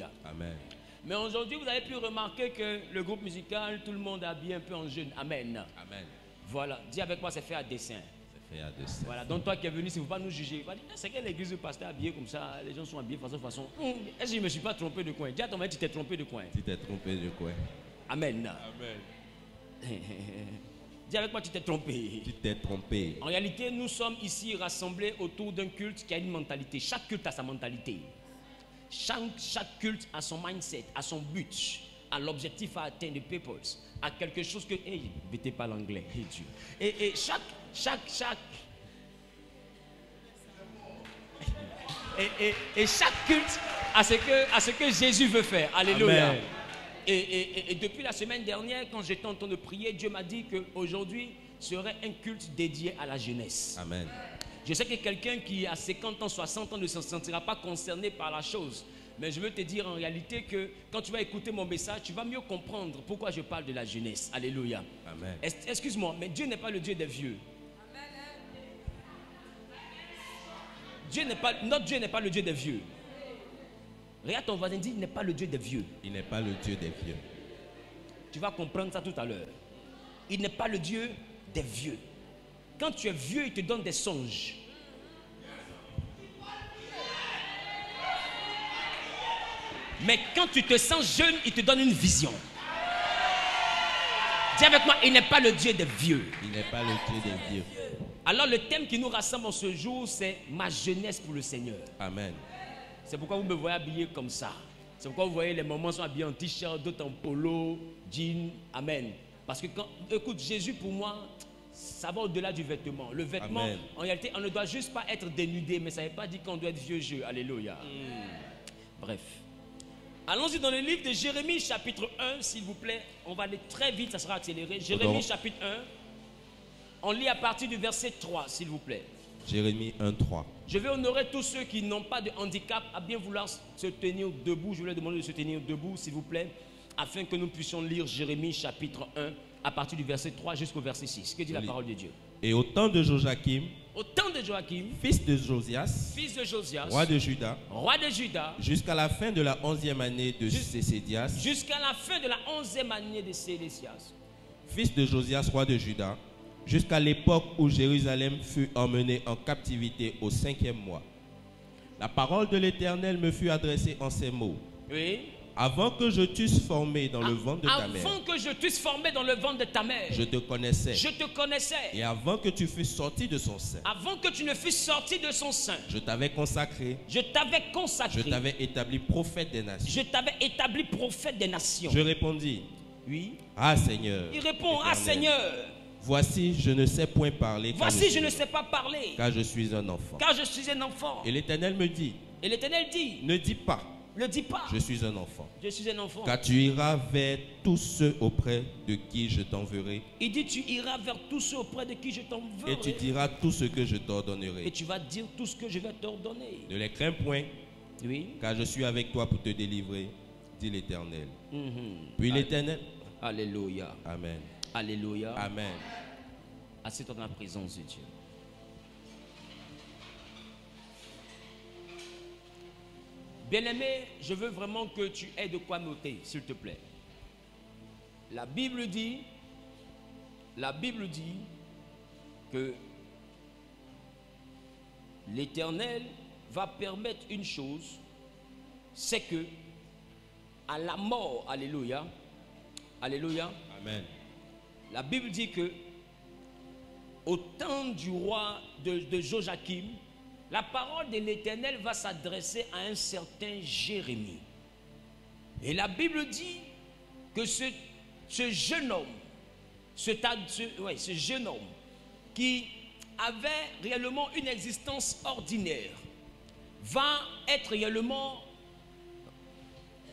Alléluia. Amen. Mais aujourd'hui, vous avez pu remarquer que le groupe musical, tout le monde habillé un peu en jeune. Amen. Amen. Voilà. Dis avec moi, c'est fait à dessein. C'est fait à dessein. Voilà. Donc toi qui es venu, si vous ne pas nous juger, va dire, c'est quelle église le pasteur habillé comme ça Les gens sont habillés de façon façon. Hum, Est-ce que je ne me suis pas trompé de coin Dis à ton mari, tu t'es trompé de coin. Tu t'es trompé de quoi Amen. Amen. Dis avec moi, tu t'es trompé. Tu t'es trompé. En réalité, nous sommes ici rassemblés autour d'un culte qui a une mentalité. Chaque culte a sa mentalité. Chaque, chaque culte a son mindset, a son but, a l'objectif à atteindre, the purpose, a quelque chose que. Hey, mettez pas l'anglais, hey Dieu. Et, et chaque, chaque, chaque. Et, et- et chaque culte a ce, que, a ce que Jésus veut faire. Alléluia. Et- et depuis la semaine dernière, quand j'étais en train de prier, Dieu m'a dit qu'aujourd'hui serait un culte dédié à la jeunesse. Amen. Je sais que quelqu'un qui a 50 ans, 60 ans ne se sentira pas concerné par la chose. Mais je veux te dire en réalité que quand tu vas écouter mon message, tu vas mieux comprendre pourquoi je parle de la jeunesse. Alléluia. Amen. Excuse-moi, mais Dieu n'est pas le Dieu des vieux. Dieu n'est pas, notre Dieu n'est pas le Dieu des vieux. Regarde ton voisin, dit, il n'est pas le Dieu des vieux. Il n'est pas le Dieu des vieux. Tu vas comprendre ça tout à l'heure. Il n'est pas le Dieu des vieux. Quand tu es vieux, il te donne des songes. Mais quand tu te sens jeune, il te donne une vision. Dis avec moi, il n'est pas le Dieu des vieux. Il n'est pas le Dieu des vieux. Alors le thème qui nous rassemble en ce jour, c'est ma jeunesse pour le Seigneur. Amen. C'est pourquoi vous me voyez habillé comme ça. C'est pourquoi vous voyez les moments sont habillés en t-shirt, d'autres en polo, jean. Amen. Parce que quand, écoute, Jésus pour moi, ça va au-delà du vêtement. Le vêtement, Amen. en réalité, on ne doit juste pas être dénudé, mais ça ne veut pas dire qu'on doit être vieux jeu. Alléluia. Bref. Allons-y dans le livre de Jérémie chapitre 1, s'il vous plaît. On va aller très vite, ça sera accéléré. Jérémie Pardon. chapitre 1. On lit à partir du verset 3, s'il vous plaît. Jérémie 1, 3. Je vais honorer tous ceux qui n'ont pas de handicap à bien vouloir se tenir debout. Je vais leur demander de se tenir debout, s'il vous plaît, afin que nous puissions lire Jérémie chapitre 1 à partir du verset 3 jusqu'au verset 6. Que dit la parole de Dieu? Et au temps de Joachim, Au temps de Joachim, fils de Josias, fils de Josias, roi de Juda, roi de Juda, jusqu'à la fin de la onzième année de Jus- Sécédias, jusqu'à la fin de la onzième année de Sélésias, fils de Josias, roi de Juda, jusqu'à l'époque où Jérusalem fut emmenée en captivité au cinquième mois. La parole de l'Éternel me fut adressée en ces mots. oui, Avant que je t'eusse formé dans le ventre de ta mère, avant que je t'eusse formé dans le ventre de ta mère, je te connaissais. je te connaissais. Et avant que tu fusses sorti de son sein, Avant que tu ne fusses sorti de son sein, je t'avais consacré, je t'avais je consacré. t'avais établi prophète des nations. Je t'avais établi prophète des nations. Je répondis, Oui. Ah Seigneur. Il répond, ah Seigneur, Voici, je ne sais point parler. car voici je suis- ne sais pas parler, Car je suis un enfant. car je suis un enfant. Et l'Éternel me dit, Et l'Éternel dit, ne dis pas, ne dis pas, je suis un enfant. je suis un enfant. Car tu iras vers tous ceux auprès de qui je t'enverrai. Il dit, tu iras vers tous ceux auprès de qui je Et tu t'enverrai. diras tout ce que je Et t'ordonnerai. tu vas dire tout ce que je vais t'ordonner. Ne les crains point, Oui. car je suis avec toi pour te délivrer, dit l'Éternel. Mhm. Puis l'Éternel, Alléluia. Amen, Alléluia. Amen. Assieds-toi dans la présence de Dieu. Bien-aimé, je veux vraiment que tu aies de quoi noter, s'il te plaît. La Bible dit, la Bible dit que l'Éternel va permettre une chose, c'est que à la mort, alléluia, alléluia, Amen. la Bible dit que au temps du roi de, de Joachim, la parole de l'Éternel va s'adresser à un certain Jérémie. Et la Bible dit que ce, jeune homme, ce, ce jeune homme qui avait réellement une existence ordinaire, va être réellement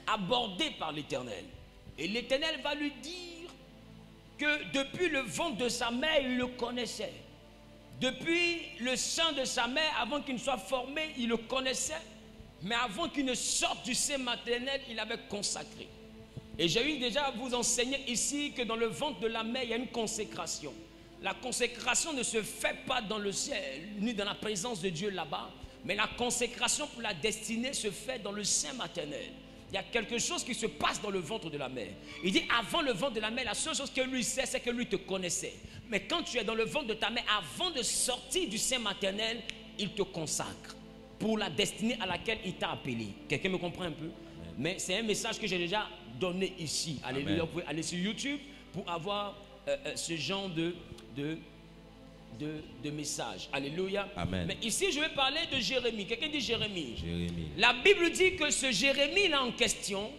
abordé par l'Éternel. Et l'Éternel va lui dire que depuis le ventre de sa mère, il le connaissait. Depuis le sein de sa mère, avant qu'il ne soit formé, il le connaissait. Mais avant qu'il ne sorte du sein maternel, il avait consacré. Et j'ai eu déjà à vous enseigner ici que dans le ventre de la mère, il y a une consécration. La consécration ne se fait pas dans le ciel, ni dans la présence de Dieu là-bas, mais la consécration pour la destinée se fait dans le sein maternel. il y a quelque chose qui se passe dans le ventre de la mère. Il dit, avant le ventre de la mère, la seule chose que lui sait, c'est que lui te connaissait. Mais quand tu es dans le ventre de ta mère, avant de sortir du sein maternel, il te consacre pour la destinée à laquelle il t'a appelé. Quelqu'un me comprend un peu? Mais c'est un message que j'ai déjà donné ici. Alléluia. Vous pouvez aller sur YouTube pour avoir euh, euh, ce genre de, de, de, message. Alléluia. Amen. Mais ici, je vais parler de Jérémie. Quelqu'un dit Jérémie. Jérémie. La Bible dit que ce Jérémie là en question,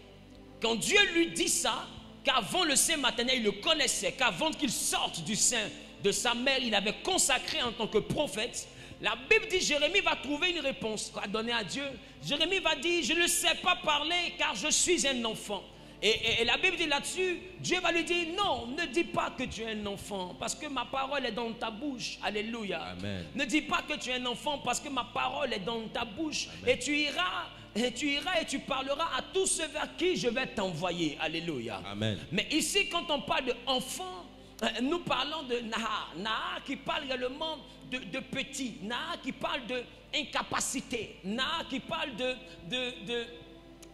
quand Dieu lui dit ça, qu'avant le sein maternel, il le connaissait, qu'avant qu'il sorte du sein de sa mère, il avait consacré en tant que prophète. La Bible dit Jérémie va trouver une réponse à donner à Dieu. Jérémie va dire, je ne sais pas parler car je suis un enfant. Et, la Bible dit là-dessus, Dieu va lui dire, non, ne dis pas que tu es un enfant, parce que ma parole est dans ta bouche. Alléluia. Ne dis pas que tu es un enfant, parce que ma parole est dans ta bouche. Et tu iras, et tu iras et tu parleras à tous ceux vers qui je vais t'envoyer. Alléluia. Amen. Mais ici, quand on parle d'enfant, euh, nous parlons de Naha. Naha qui parle également de, de petit. Naha qui parle de incapacité. Naha qui parle de, de, de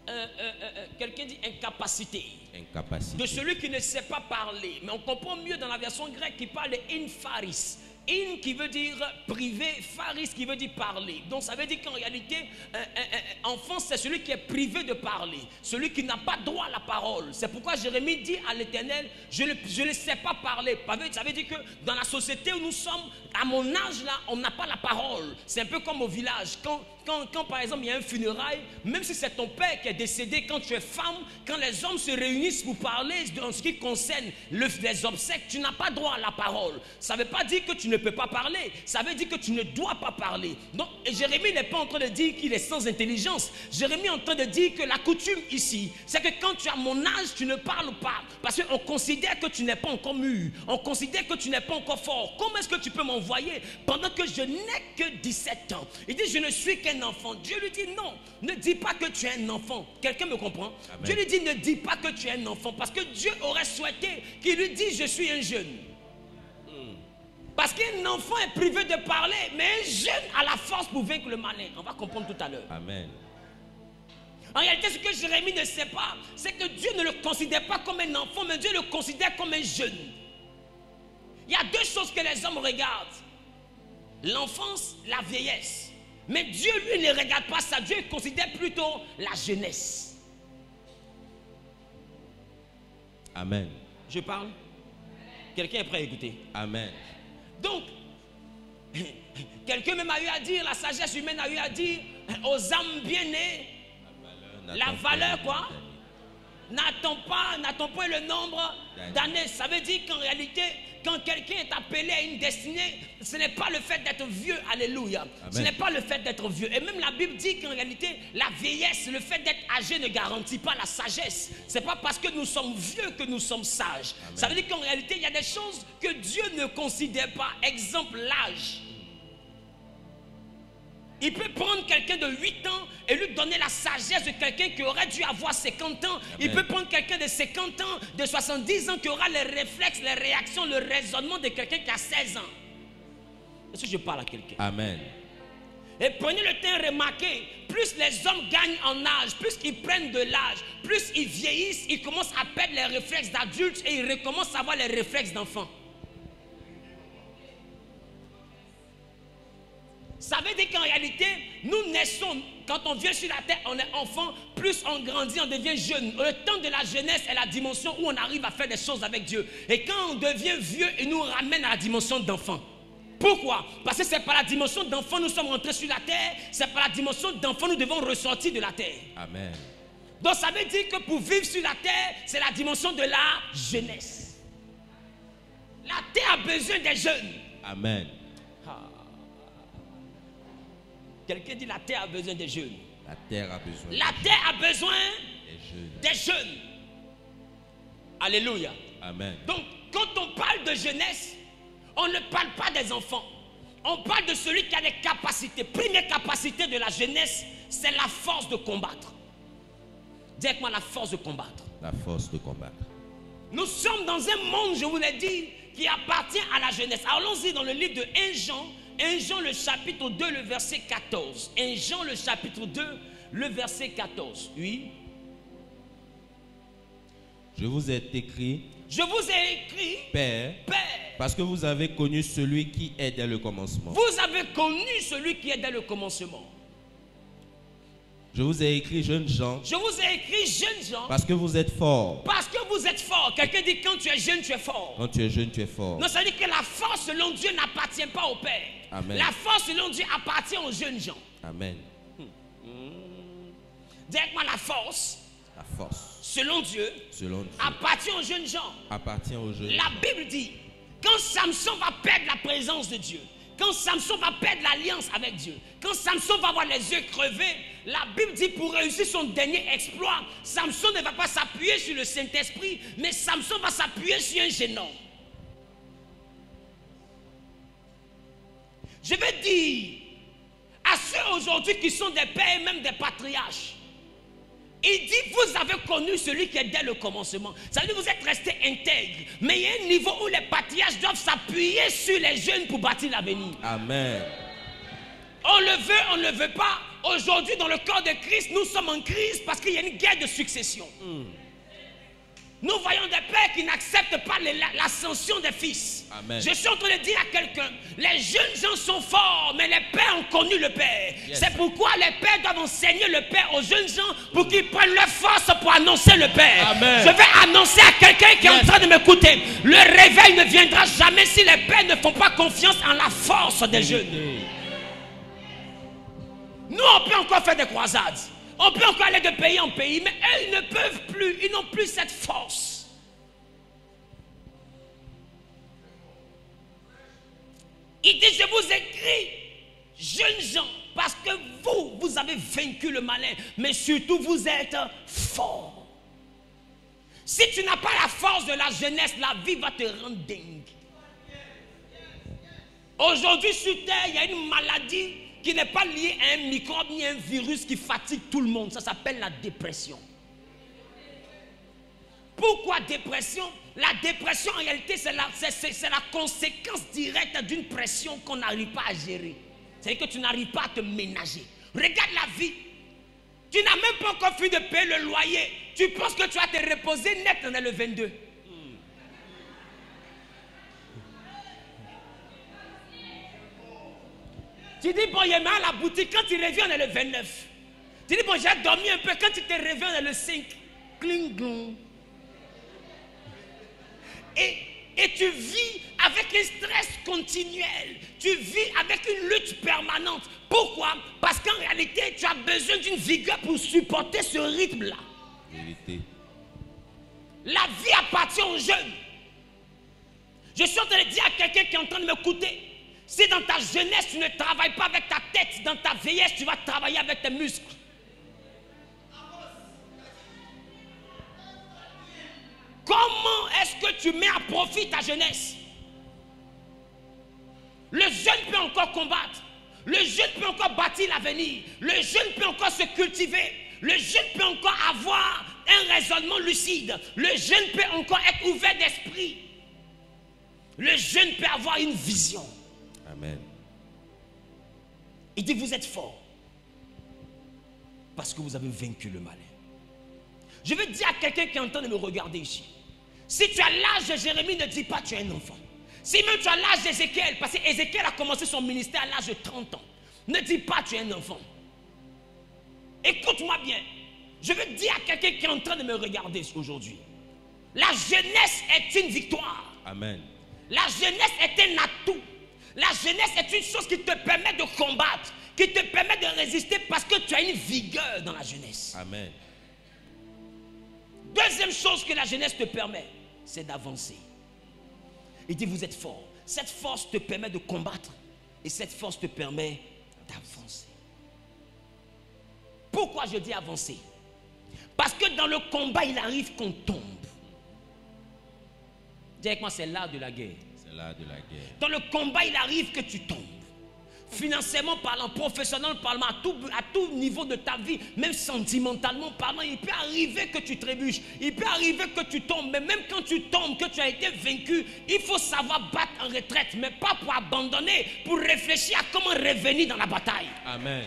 euh, euh, euh, quelqu'un dit incapacité. Incapacité. De celui qui ne sait pas parler. Mais on comprend mieux dans la version grecque qui parle de infaris. In qui veut dire privé, faris qui veut dire parler. Donc ça veut dire qu'en réalité, un, enfant, c'est celui qui est privé de parler, celui qui n'a pas droit à la parole. C'est pourquoi Jérémie dit à l'Éternel, je ne, sais pas parler. Ça veut dire que dans la société où nous sommes, à mon âge là, on n'a pas la parole. C'est un peu comme au village. Quand, quand, quand, par exemple il y a un funérail, même si c'est ton père qui est décédé, quand tu es femme, quand les hommes se réunissent pour parler en ce qui concerne les obsèques, tu n'as pas droit à la parole. Ça ne veut pas dire que tu ne peux pas parler. Ça veut dire que tu ne dois pas parler. Donc, et Jérémie n'est pas en train de dire qu'il est sans intelligence. Jérémie est en train de dire que la coutume ici, c'est que quand tu as mon âge, tu ne parles pas. Parce qu'on considère que tu n'es pas encore mûr. On considère que tu n'es pas encore fort. Comment est-ce que tu peux m'envoyer pendant que je n'ai que 17 ans? Il dit, je ne suis qu'un enfant. Dieu lui dit, non, ne dis pas que tu es un enfant. Quelqu'un me comprend? Dieu lui dit, ne dis pas que tu es un enfant. Parce que Dieu aurait souhaité qu'il lui dise, je suis un jeune. Parce qu'un enfant est privé de parler, mais un jeune a la force pour vaincre le malin. On va comprendre tout à l'heure. Amen. En réalité, ce que Jérémie ne sait pas, c'est que Dieu ne le considère pas comme un enfant, mais Dieu le considère comme un jeune. Il y a deux choses que les hommes regardent. L'enfance, la vieillesse. Mais Dieu, lui, ne regarde pas ça. Dieu considère plutôt la jeunesse. Amen. Je parle Quelqu'un est prêt à écouter Amen. Donc, quelqu'un même a eu à dire, la sagesse humaine a eu à dire aux âmes bien nées, la valeur quoi? N'attends pas, n'attends pas le nombre d'années. Ça veut dire qu'en réalité, quand quelqu'un est appelé à une destinée, ce n'est pas le fait d'être vieux, alléluia. Ce n'est pas le fait d'être vieux. Et même la Bible dit qu'en réalité, la vieillesse, le fait d'être âgé ne garantit pas la sagesse. Ce n'est pas parce que nous sommes vieux que nous sommes sages. Ça veut dire qu'en réalité, il y a des choses que Dieu ne considère pas. Exemple, l'âge. Il peut prendre quelqu'un de 8 ans et lui donner la sagesse de quelqu'un qui aurait dû avoir 50 ans. Il peut prendre quelqu'un de 50 ans, de 70 ans qui aura les réflexes, les réactions, le raisonnement de quelqu'un qui a 16 ans. Est-ce que je parle à quelqu'un? Amen. Et prenez le temps de remarquer, plus les hommes gagnent en âge, plus ils prennent de l'âge, plus ils vieillissent, ils commencent à perdre les réflexes d'adultes et ils recommencent à avoir les réflexes d'enfants. Ça veut dire qu'en réalité, nous naissons, quand on vient sur la terre, on est enfant, plus on grandit, on devient jeune. Le temps de la jeunesse est la dimension où on arrive à faire des choses avec Dieu. Et quand on devient vieux, il nous ramène à la dimension d'enfant. Pourquoi? Parce que c'est par la dimension d'enfant nous sommes rentrés sur la terre, c'est par la dimension d'enfant nous devons ressortir de la terre. Amen. Donc ça veut dire que pour vivre sur la terre, c'est la dimension de la jeunesse. La terre a besoin des jeunes. Amen. Quelqu'un dit la terre a besoin des jeunes. La terre a besoin. La terre a besoin des jeunes. Alléluia. Amen. Donc, quand on parle de jeunesse, on ne parle pas des enfants. On parle de celui qui a des capacités. Première capacité de la jeunesse, c'est la force de combattre. Dites-moi la force de combattre. La force de combattre. Nous sommes dans un monde, je vous l'ai dit, qui appartient à la jeunesse. Allons-y dans le livre de 1 Jean, 1 Jean le chapitre 2, le verset 14. 1 Jean le chapitre 2, le verset 14. Oui. Je vous ai écrit. Je vous ai écrit. Père. Père. Parce que vous avez connu celui qui est dès le commencement. Vous avez connu celui qui est dès le commencement. Je vous ai écrit, jeunes gens, Je vous ai écrit, jeunes gens, parce que vous êtes forts. parce que vous êtes forts. Quelqu'un dit quand tu es jeune, tu es fort. Quand tu es jeune, tu es fort. Non, ça veut dire que la force selon Dieu n'appartient pas au Père. Amen. La force selon Dieu appartient aux jeunes gens. Amen. Avec moi, la force La force, selon Dieu selon Dieu, appartient aux jeunes gens. appartient aux jeunes. La Bible dit, quand Samson va perdre la présence de Dieu, quand Samson va perdre l'alliance avec Dieu, quand Samson va avoir les yeux crevés, la Bible dit pour réussir son dernier exploit, Samson ne va pas s'appuyer sur le Saint-Esprit, mais Samson va s'appuyer sur un homme. Je vais dire à ceux aujourd'hui qui sont des pères et même des patriarches, il dit, vous avez connu celui qui est dès le commencement. Ça veut dire que vous êtes resté intègre. Mais il y a un niveau où les patriarches doivent s'appuyer sur les jeunes pour bâtir l'avenir. Amen. On le veut, on ne le veut pas. Aujourd'hui, dans le corps de Christ, nous sommes en crise parce qu'il y a une guerre de succession. Nous voyons des pères qui n'acceptent pas l'ascension des fils. Amen. Je suis en train de dire à quelqu'un, les jeunes gens sont forts, mais les pères ont connu le Père. Yes. C'est pourquoi les pères doivent enseigner le Père aux jeunes gens pour qu'ils prennent leur force pour annoncer le Père. Amen. Je vais annoncer à quelqu'un qui est en train de m'écouter, le réveil ne viendra jamais si les pères ne font pas confiance en la force des jeunes. Nous, on peut encore faire des croisades. On peut encore aller de pays en pays, mais eux, ne peuvent plus. Ils n'ont plus cette force. Il dit, je vous écris, jeunes gens, parce que vous, vous avez vaincu le malin, mais surtout vous êtes forts. Si tu n'as pas la force de la jeunesse, la vie va te rendre dingue. Aujourd'hui sur Terre, il y a une maladie qui n'est pas liée à un microbe ni à un virus qui fatigue tout le monde. Ça s'appelle la dépression. Pourquoi dépression? La dépression, en réalité, c'est la conséquence directe d'une pression qu'on n'arrive pas à gérer. C'est-à-dire que tu n'arrives pas à te ménager. Regarde la vie. Tu n'as même pas encore fini de payer le loyer. Tu penses que tu vas te reposer net dans le 22. Tu dis, bon, il est mal à la boutique. Quand tu reviens, on est le 29. Tu dis, bon, j'ai dormi un peu. Quand tu te réveilles, on est le 5. Cling, glong. Et, et tu vis avec un stress continuel. Tu vis avec une lutte permanente. Pourquoi? Parce qu'en réalité, tu as besoin d'une vigueur pour supporter ce rythme-là. La vie appartient aux jeunes. Je suis en train de dire à quelqu'un qui est en train de m'écouter, si dans ta jeunesse tu ne travailles pas avec ta tête, dans ta vieillesse tu vas travailler avec tes muscles. Comment est-ce que tu mets à profit ta jeunesse? Le jeune peut encore combattre. Le jeune peut encore bâtir l'avenir. Le jeune peut encore se cultiver. Le jeune peut encore avoir un raisonnement lucide. Le jeune peut encore être ouvert d'esprit. Le jeune peut avoir une vision. Il dit, vous êtes fort. Parce que vous avez vaincu le malin. Je veux dire à quelqu'un qui est en train de me regarder ici. Si tu as l'âge de Jérémie, ne dis pas que tu es un enfant. Si même tu as l'âge d'Ézéchiel, parce qu'Ézéchiel a commencé son ministère à l'âge de 30 ans, ne dis pas que tu es un enfant. Écoute-moi bien. Je veux dire à quelqu'un qui est en train de me regarder aujourd'hui. La jeunesse est une victoire. Amen. La jeunesse est un atout. La jeunesse est une chose qui te permet de combattre, qui te permet de résister parce que tu as une vigueur dans la jeunesse. Amen. Deuxième chose que la jeunesse te permet, c'est d'avancer. Il dit, vous êtes fort. Cette force te permet de combattre et cette force te permet d'avancer. Pourquoi je dis avancer? Parce que dans le combat, il arrive qu'on tombe. Dis avec moi, c'est l'art de la guerre. L'art de la guerre. Dans le combat, il arrive que tu tombes. Financièrement parlant, professionnellement parlant, à tout, à tout niveau de ta vie, même sentimentalement parlant, il peut arriver que tu trébuches, il peut arriver que tu tombes, mais même quand tu tombes, que tu as été vaincu, il faut savoir battre en retraite, mais pas pour abandonner, pour réfléchir à comment revenir dans la bataille. Amen.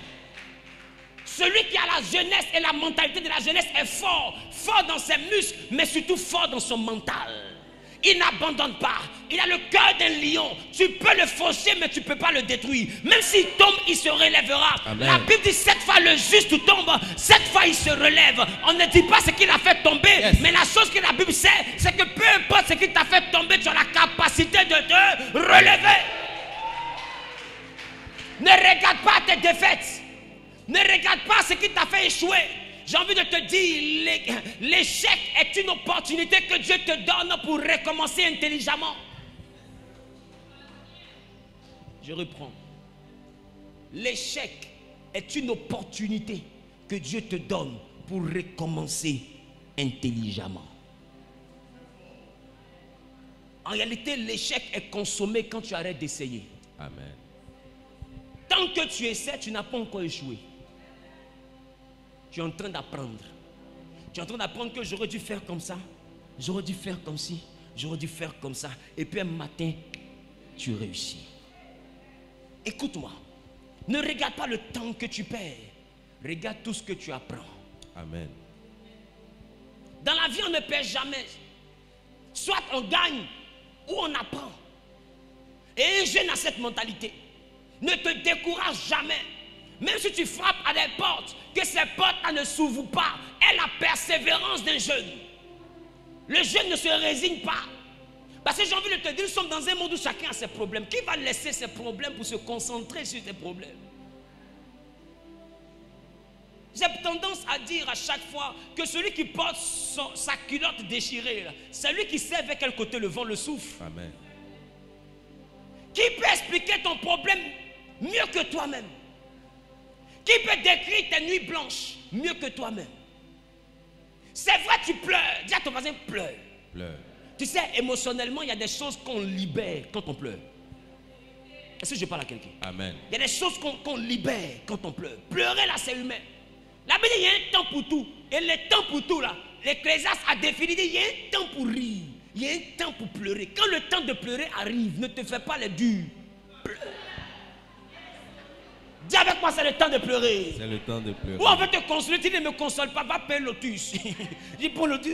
Celui qui a la jeunesse et la mentalité de la jeunesse est fort. Fort dans ses muscles, mais surtout fort dans son mental. Il n'abandonne pas. Il a le cœur d'un lion. Tu peux le faucher, mais tu ne peux pas le détruire. Même s'il tombe, il se relèvera. Amen. La Bible dit sept fois le juste tombe, sept fois il se relève. On ne dit pas ce qu'il a fait tomber, Yes. mais la chose que la Bible sait, c'est que peu importe ce qui t'a fait tomber, tu as la capacité de te relever. Ne regarde pas tes défaites. Ne regarde pas ce qui t'a fait échouer. J'ai envie de te dire, l'é- l'échec est une opportunité que Dieu te donne pour recommencer intelligemment. Je reprends. L'échec est une opportunité que Dieu te donne pour recommencer intelligemment. En réalité, l'échec est consommé quand tu arrêtes d'essayer. Amen. Tant que tu essaies, tu n'as pas encore échoué. Tu es en train d'apprendre. Tu es en train d'apprendre que j'aurais dû faire comme ça, j'aurais dû faire comme ci, j'aurais dû faire comme ça. Et puis un matin, tu réussis. Écoute-moi. Ne regarde pas le temps que tu perds. Regarde tout ce que tu apprends. Amen. Dans la vie, on ne perd jamais. Soit on gagne ou on apprend. Et un jeune a cette mentalité. Ne te décourage jamais. Même si tu frappes à des portes, que ces portes ne s'ouvrent pas, est la persévérance d'un jeune. Le jeune ne se résigne pas. Parce que j'ai envie de te dire, nous sommes dans un monde où chacun a ses problèmes. Qui va laisser ses problèmes pour se concentrer sur tes problèmes? J'ai tendance à dire à chaque fois que celui qui porte son- sa culotte déchirée, c'est lui qui sait vers quel côté le vent le souffle. Amen. Qui peut expliquer ton problème mieux que toi-même? Qui peut décrire tes nuits blanches mieux que toi-même? C'est vrai, tu pleures. Dis à ton voisin, pleure. Pleure. Tu sais, émotionnellement, il y a des choses qu'on libère quand on pleure. Est-ce que je parle à quelqu'un? Amen. Il y a des choses qu'on libère quand on pleure. Pleurer là, c'est humain. La Bible dit il y a un temps pour tout. Et le temps pour tout là, l'Ecclésiaste a défini, il y a un temps pour rire. Il y a un temps pour pleurer. Quand le temps de pleurer arrive, ne te fais pas les durs. Pleure. Dis avec moi, c'est le temps de pleurer. C'est le temps de pleurer. Ou on veut te consoler, tu ne me consoles pas, va payer lotus. Dis pour lotus.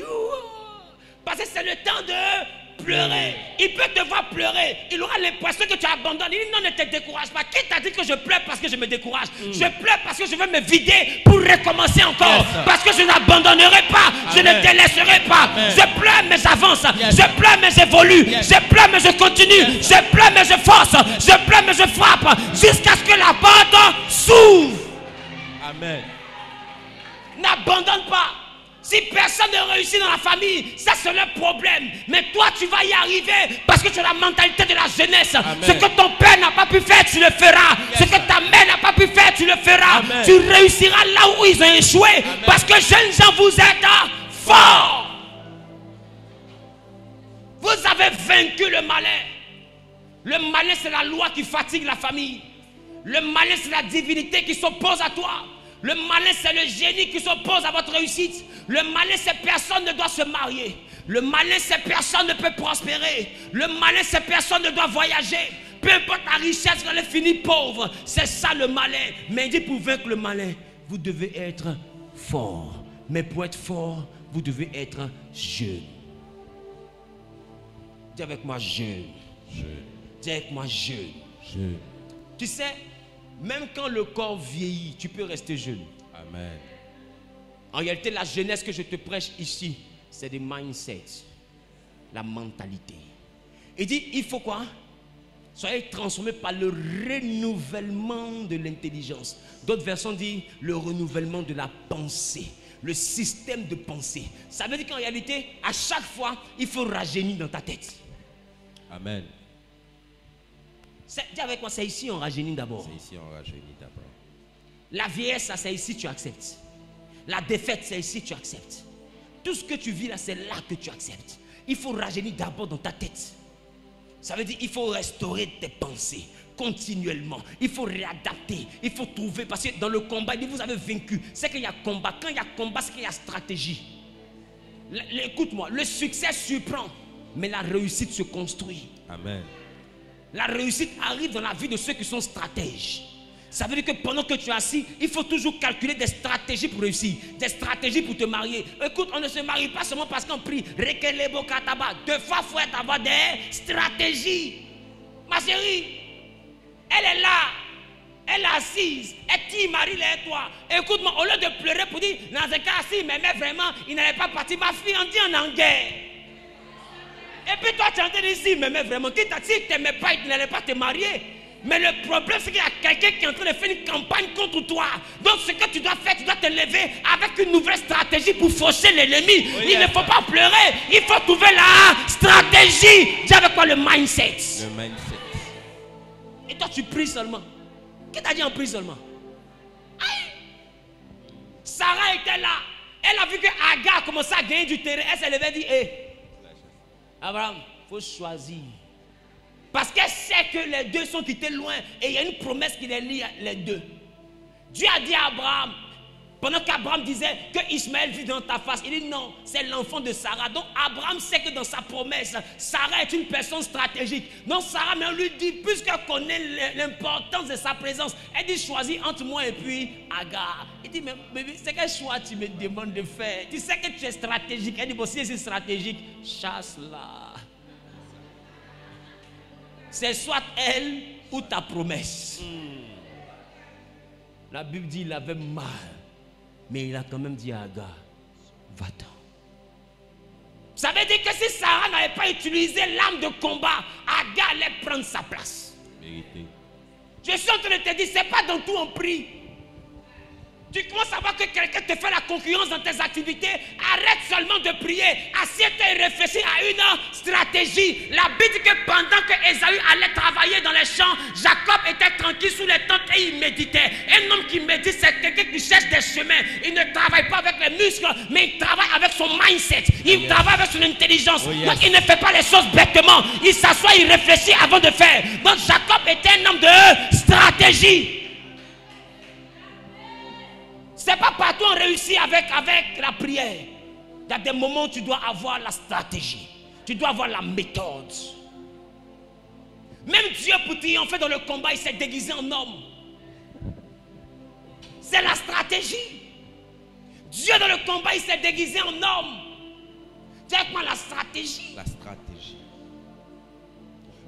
Parce que c'est le temps de pleurer. Il peut te voir pleurer. Il aura l'impression que tu abandonnes. Il dit non, ne te décourage pas. Qui t'a dit que je pleure parce que je me décourage? Je pleure parce que je veux me vider pour recommencer encore. Yes. Parce que je n'abandonnerai pas. Je ne délaisserai pas. Amen. Je pleure mais j'avance. Yes. Je pleure mais j'évolue. Yes. Je pleure mais je continue. Je pleure mais je force. Je pleure mais je frappe. Jusqu'à ce que la porte s'ouvre. Amen. N'abandonne pas. Si personne ne réussit dans la famille, ça c'est le problème. Mais toi, tu vas y arriver parce que tu as la mentalité de la jeunesse. Amen. Ce que ton père n'a pas pu faire, tu le feras. Yes. Ce que ta mère n'a pas pu faire, tu le feras. Amen. Tu réussiras là où ils ont échoué. Parce que jeunes gens, vous êtes forts. Vous avez vaincu le malin. Le malin, c'est la loi qui fatigue la famille. Le malin, c'est la divinité qui s'oppose à toi. Le malin, c'est le génie qui s'oppose à votre réussite. Le malin, c'est personne ne doit se marier. Le malin, c'est personne ne peut prospérer. Le malin, c'est personne ne doit voyager. Peu importe la richesse, elle finit pauvre. C'est ça le malin. Mais il dit pour vaincre le malin, vous devez être fort. Mais pour être fort, vous devez être jeune. Dis avec moi jeune. Je. Dis avec moi jeune. Je. Tu sais, même quand le corps vieillit, tu peux rester jeune. Amen. En réalité, la jeunesse que je te prêche ici, c'est des mindset, la mentalité. Il dit, il faut quoi? Soyez transformés par le renouvellement de l'intelligence. D'autres versions disent le renouvellement de la pensée, le système de pensée. Ça veut dire qu'en réalité, à chaque fois, il faut rajeunir dans ta tête. Amen. Dis avec moi, c'est ici on rajeunit d'abord. C'est ici on rajeunit d'abord. La vieillesse, c'est ici tu acceptes. La défaite, c'est ici tu acceptes. Tout ce que tu vis là, c'est là que tu acceptes. Il faut rajeunir d'abord dans ta tête. Ça veut dire il faut restaurer tes pensées continuellement. Il faut réadapter. Il faut trouver. Parce que dans le combat, il dit, vous avez vaincu. C'est qu'il y a combat. Quand il y a combat, c'est qu'il y a stratégie. Écoute-moi, le succès surprend, mais la réussite se construit. Amen. La réussite arrive dans la vie de ceux qui sont stratèges. Ça veut dire que pendant que tu es assis, il faut toujours calculer des stratégies pour réussir, des stratégies pour te marier. Écoute, on ne se marie pas seulement parce qu'on prie. Deux fois, il faut avoir des stratégies. Ma chérie, elle est là. Elle est assise. Elle dit, Marie, est toi. Écoute-moi, au lieu de pleurer pour dire, dans ce cas, si mais vraiment, il n'allait pas partir. Ma fille, on dit en anglais. Et puis toi, tu es en train de dire, mais, mais vraiment, qui t'a dit, tu n'aimais pas, il n'allait pas te marier? Mais le problème, c'est qu'il y a quelqu'un qui est en train de faire une campagne contre toi. Donc, ce que tu dois faire, tu dois te lever avec une nouvelle stratégie pour faucher l'ennemi. Oh, il ne faut pas pleurer. Il faut trouver la stratégie. Dis avec quoi le mindset. Le mindset. Et toi, tu pries seulement. Qui t'a dit en prie seulement? Aïe. Sarah était là. Elle a vu que Agar commençait à gagner du terrain. Elle s'est levée et dit Hé, Abraham, il faut choisir. Parce qu'elle sait que les deux sont quittés loin et il y a une promesse qui les lie les deux. Dieu a dit à Abraham, pendant qu'Abraham disait que Ismaël vit dans ta face, il dit non, c'est l'enfant de Sarah. Donc Abraham sait que dans sa promesse, Sarah est une personne stratégique. Donc Sarah mais on lui dit, puisqu'elle connaît l'importance de sa présence, elle dit choisis entre moi et puis Agar. Il dit, mais bébé, c'est quel choix tu me demandes de faire? Tu sais que tu es stratégique. Elle dit, bon, si c'est stratégique, chasse-la. C'est soit elle ou ta promesse. La Bible dit il avait mal. Mais il a quand même dit à Agar, va-t'en. Ça veut dire que si Sarah n'avait pas utilisé l'arme de combat, Agar allait prendre sa place. Vérité. Je suis en train de te dire, c'est pas dans tout on prie. Tu commences à voir que quelqu'un te fait la concurrence dans tes activités? Arrête seulement de prier. Assieds-toi et réfléchis à une stratégie. La Bible dit que pendant que Esaü allait travailler dans les champs, Jacob était tranquille sous les tentes et il méditait. Un homme qui médite, c'est quelqu'un qui cherche des chemins. Il ne travaille pas avec les muscles, mais il travaille avec son mindset. Il yes. travaille avec son intelligence. Oh, yes. Donc il ne fait pas les choses bêtement. Il s'assoit, il réfléchit avant de faire. Donc Jacob était un homme de stratégie. C'est pas partout on réussit avec, avec la prière. Il y a des moments où tu dois avoir la stratégie. Tu dois avoir la méthode. Même Dieu pour triompher dans le combat, il s'est déguisé en homme. C'est la stratégie. Dieu dans le combat, il s'est déguisé en homme. Dis avec moi la stratégie? La stratégie.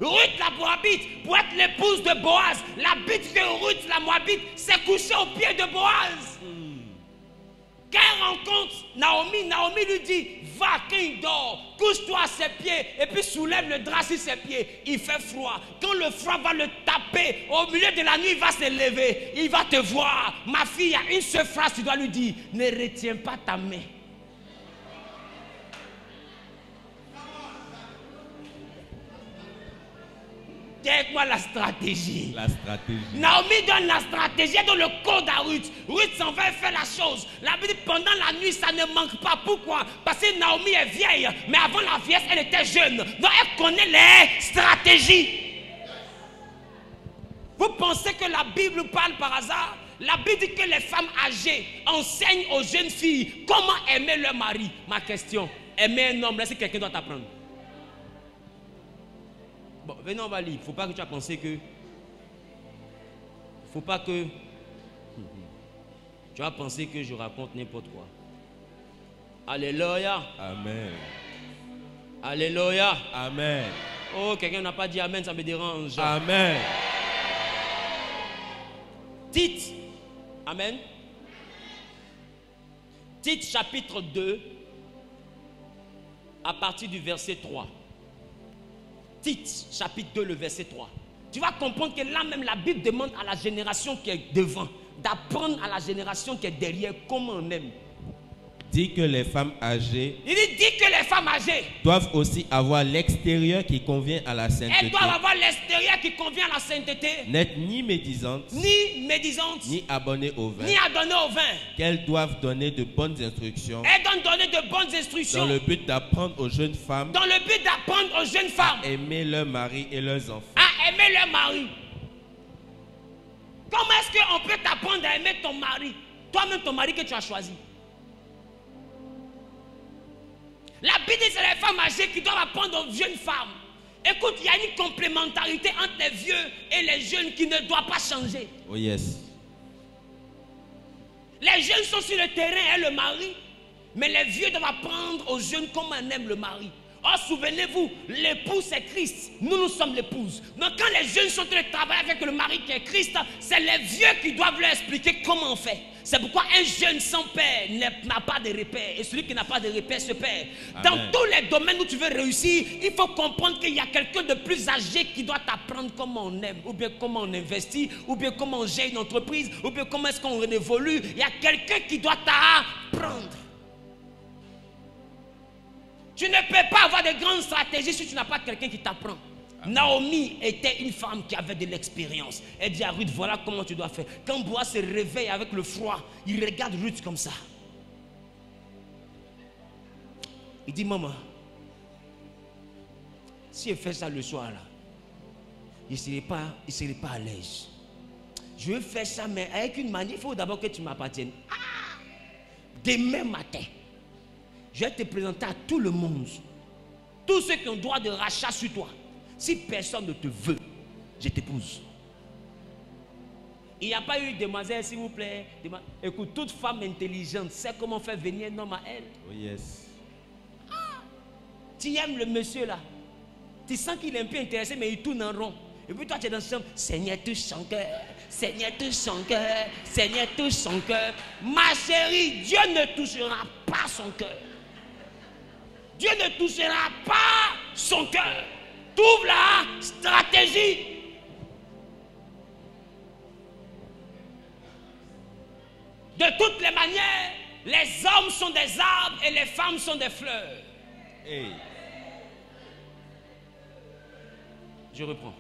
Ruth la Moabite, pour être l'épouse de Boaz, la bite que Ruth la Moabite s'est couchée au pied de Boaz. Quand elle rencontre? Naomi, Naomi lui dit Va, quand il dort, couche-toi à ses pieds et puis soulève le drap sur ses pieds. Il fait froid. Quand le froid va le taper, au milieu de la nuit, il va se lever. Il va te voir. Ma fille, il y a une seule phrase, tu dois lui dire Ne retiens pas ta main. Avec moi la stratégie? La stratégie. Naomi donne la stratégie, elle donne le code à Ruth. Ruth s'en va et fait la chose. La Bible dit pendant la nuit, ça ne manque pas. Pourquoi? Parce que Naomi est vieille, mais avant la vieillesse, elle était jeune. Donc elle connaît les stratégies. Vous pensez que la Bible parle par hasard? La Bible dit que les femmes âgées enseignent aux jeunes filles comment aimer leur mari. Ma question, aimer un homme, là, c'est quelqu'un doit t'apprendre. Bon, venez, on va lire. Il ne faut pas que tu aies pensé que. Il ne faut pas que. Tu as pensé que je raconte n'importe quoi. Alléluia. Amen. Alléluia. Amen. Oh, quelqu'un n'a pas dit Amen, ça me dérange. Amen. Tite. Amen. Tite chapitre 2, à partir du verset 3. Chapitre 2, le verset 3. Tu vas comprendre que là même la Bible demande à la génération qui est devant d'apprendre à la génération qui est derrière comment on aime. Dit que les femmes âgées Il dit, dit que les femmes âgées, doivent aussi avoir l'extérieur qui convient à la elles sainteté, doivent avoir l'extérieur qui convient à la sainteté, n'être ni médisantes, ni médisantes, ni abonnées au vin, ni à donner au vin. qu'elles doivent donner de bonnes instructions Elles doivent donner de bonnes dans instructions le but d'apprendre aux jeunes femmes dans le but d'apprendre aux jeunes femmes à aimer leur mari et leurs enfants. à aimer leur mari. Comment est-ce qu'on peut t'apprendre à aimer ton mari? Toi-même, ton mari que tu as choisi. La Bible dit que c'est les femmes âgées qui doivent apprendre aux jeunes femmes Écoute, il y a une complémentarité entre les vieux et les jeunes qui ne doit pas changer. Oh yes. Les jeunes sont sur le terrain et le mari, mais les vieux doivent apprendre aux jeunes comment on aime le mari. Oh, souvenez-vous, l'épouse c'est Christ. Nous, nous sommes l'épouse. Donc, quand les jeunes sont en train de travailler avec le mari qui est Christ, c'est les vieux qui doivent leur expliquer comment on fait. C'est pourquoi un jeune sans père n'a pas de repère. Et celui qui n'a pas de repère se perd. Dans tous les domaines où tu veux réussir, il faut comprendre qu'il y a quelqu'un de plus âgé qui doit t'apprendre comment on aime, ou bien comment on investit, ou bien comment on gère une entreprise, ou bien comment est-ce qu'on évolue. Il y a quelqu'un qui doit t'apprendre. Tu ne peux pas avoir de grandes stratégies si tu n'as pas quelqu'un qui t'apprend. Naomi était une femme qui avait de l'expérience. Elle dit à Ruth, voilà comment tu dois faire. Quand Boaz se réveille avec le froid, il regarde Ruth comme ça. Il dit, maman, si elle fait ça le soir là, il ne serait pas, il serait pas à l'aise. Je veux faire ça, mais avec une manière, il faut d'abord que tu m'appartiennes. Ah! Demain matin, je vais te présenter à tout le monde. Tous ceux qui ont droit de rachat sur toi. Si personne ne te veut, je t'épouse. Il n'y a pas eu demoiselle, s'il vous plaît. Écoute, toute femme intelligente sait comment faire venir un homme à elle. Oh yes. Tu aimes le monsieur là. Tu sens qu'il est un peu intéressé, mais il tourne en rond. Et puis toi, tu es dans ce chambre. Seigneur, touche son cœur. Seigneur, touche son cœur. Seigneur, touche son cœur. Ma chérie, Dieu ne touchera pas son cœur. Dieu ne touchera pas son cœur. Trouve la stratégie. De toutes les manières, les hommes sont des arbres et les femmes sont des fleurs. Hey. Je reprends.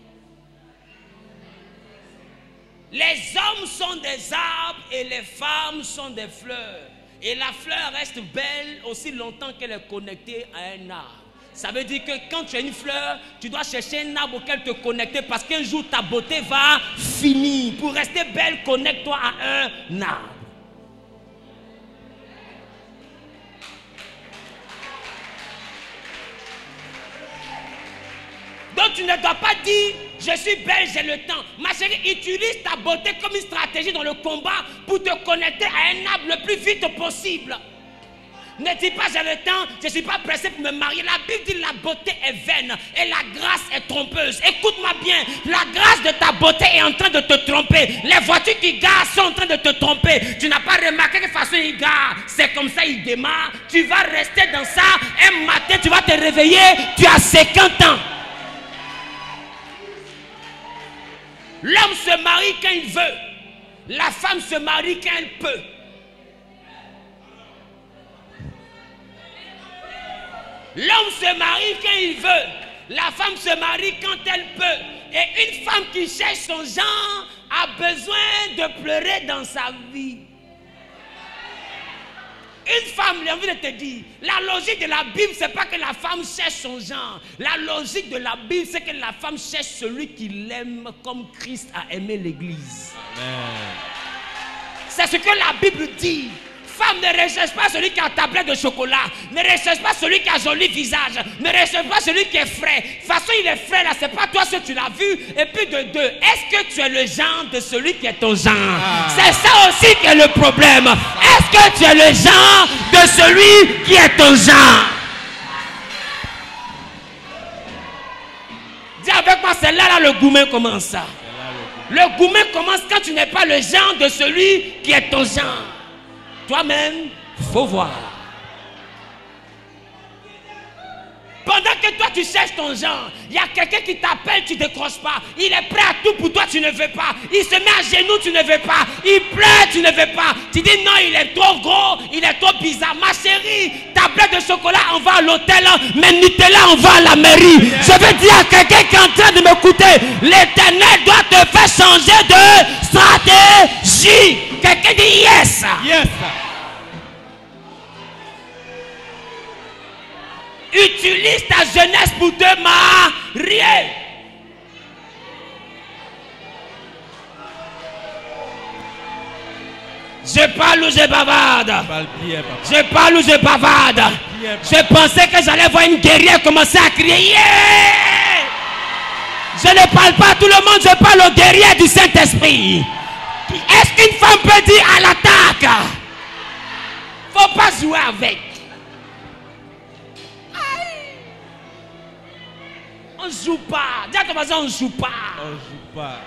Les hommes sont des arbres et les femmes sont des fleurs. Et la fleur reste belle aussi longtemps qu'elle est connectée à un arbre. Ça veut dire que quand tu as une fleur, tu dois chercher un arbre auquel te connecter parce qu'un jour ta beauté va finir. Pour rester belle, connecte-toi à un arbre. Donc tu ne dois pas dire je suis belle, j'ai le temps. Ma chérie, utilise ta beauté comme une stratégie dans le combat pour te connecter à un arbre le plus vite possible. Ne dis pas j'ai le temps, je ne suis pas pressé pour me marier. La Bible dit la beauté est vaine et la grâce est trompeuse. Écoute-moi bien, la grâce de ta beauté est en train de te tromper. Les voitures qui garent sont en train de te tromper. Tu n'as pas remarqué quelle façon ils garent. C'est comme ça ils démarrent. Tu vas rester dans ça. Un matin, tu vas te réveiller. Tu as 50 ans. L'homme se marie quand il veut. La femme se marie quand elle peut. L'homme se marie quand il veut. La femme se marie quand elle peut. Et une femme qui cherche son genre a besoin de pleurer dans sa vie. Une femme, j'ai envie de te dire, la logique de la Bible, c'est pas que la femme cherche son genre. La logique de la Bible, c'est que la femme cherche celui qui l'aime comme Christ a aimé l'Église. C'est ce que la Bible dit. Femme, ne recherche pas celui qui a tablette de chocolat. Ne recherche pas celui qui a un joli visage. Ne recherche pas celui qui est frais. De toute façon, il est frais là. C'est pas toi ce que tu l'as vu. Et puis de deux, est-ce que tu es le genre de celui qui est ton genre? Ah. C'est ça aussi qui est le problème. Est-ce que tu es le genre de celui qui est ton genre? Dis avec moi, c'est là, là le gourmet commence. Le gourmet commence quand tu n'es pas le genre de celui qui est ton genre. Toi-même, faut voir. Pendant que toi tu cherches ton genre, il y a quelqu'un qui t'appelle, tu ne décroches pas. Il est prêt à tout pour toi, tu ne veux pas. Il se met à genoux, tu ne veux pas. Il pleure, tu ne veux pas. Tu dis non, il est trop gros, il est trop bizarre. Ma chérie, tablette de chocolat, on va à l'hôtel, hein, mais Nutella, on va à la mairie. Je veux dire à quelqu'un qui est en train de m'écouter, l'éternel doit te faire changer de stratégie. Quelqu'un dit yes. Yes. Utilise ta jeunesse pour te marier. Je parle ou je bavarde? Je parle ou je bavarde? Je pensais que j'allais voir une guerrière commencer à crier. Je ne parle pas à tout le monde, je parle aux guerriers du Saint-Esprit. Est-ce qu'une femme peut dire à l'attaque Faut pas jouer avec? On joue pas. Dis à ton voisin, on joue pas. On joue pas.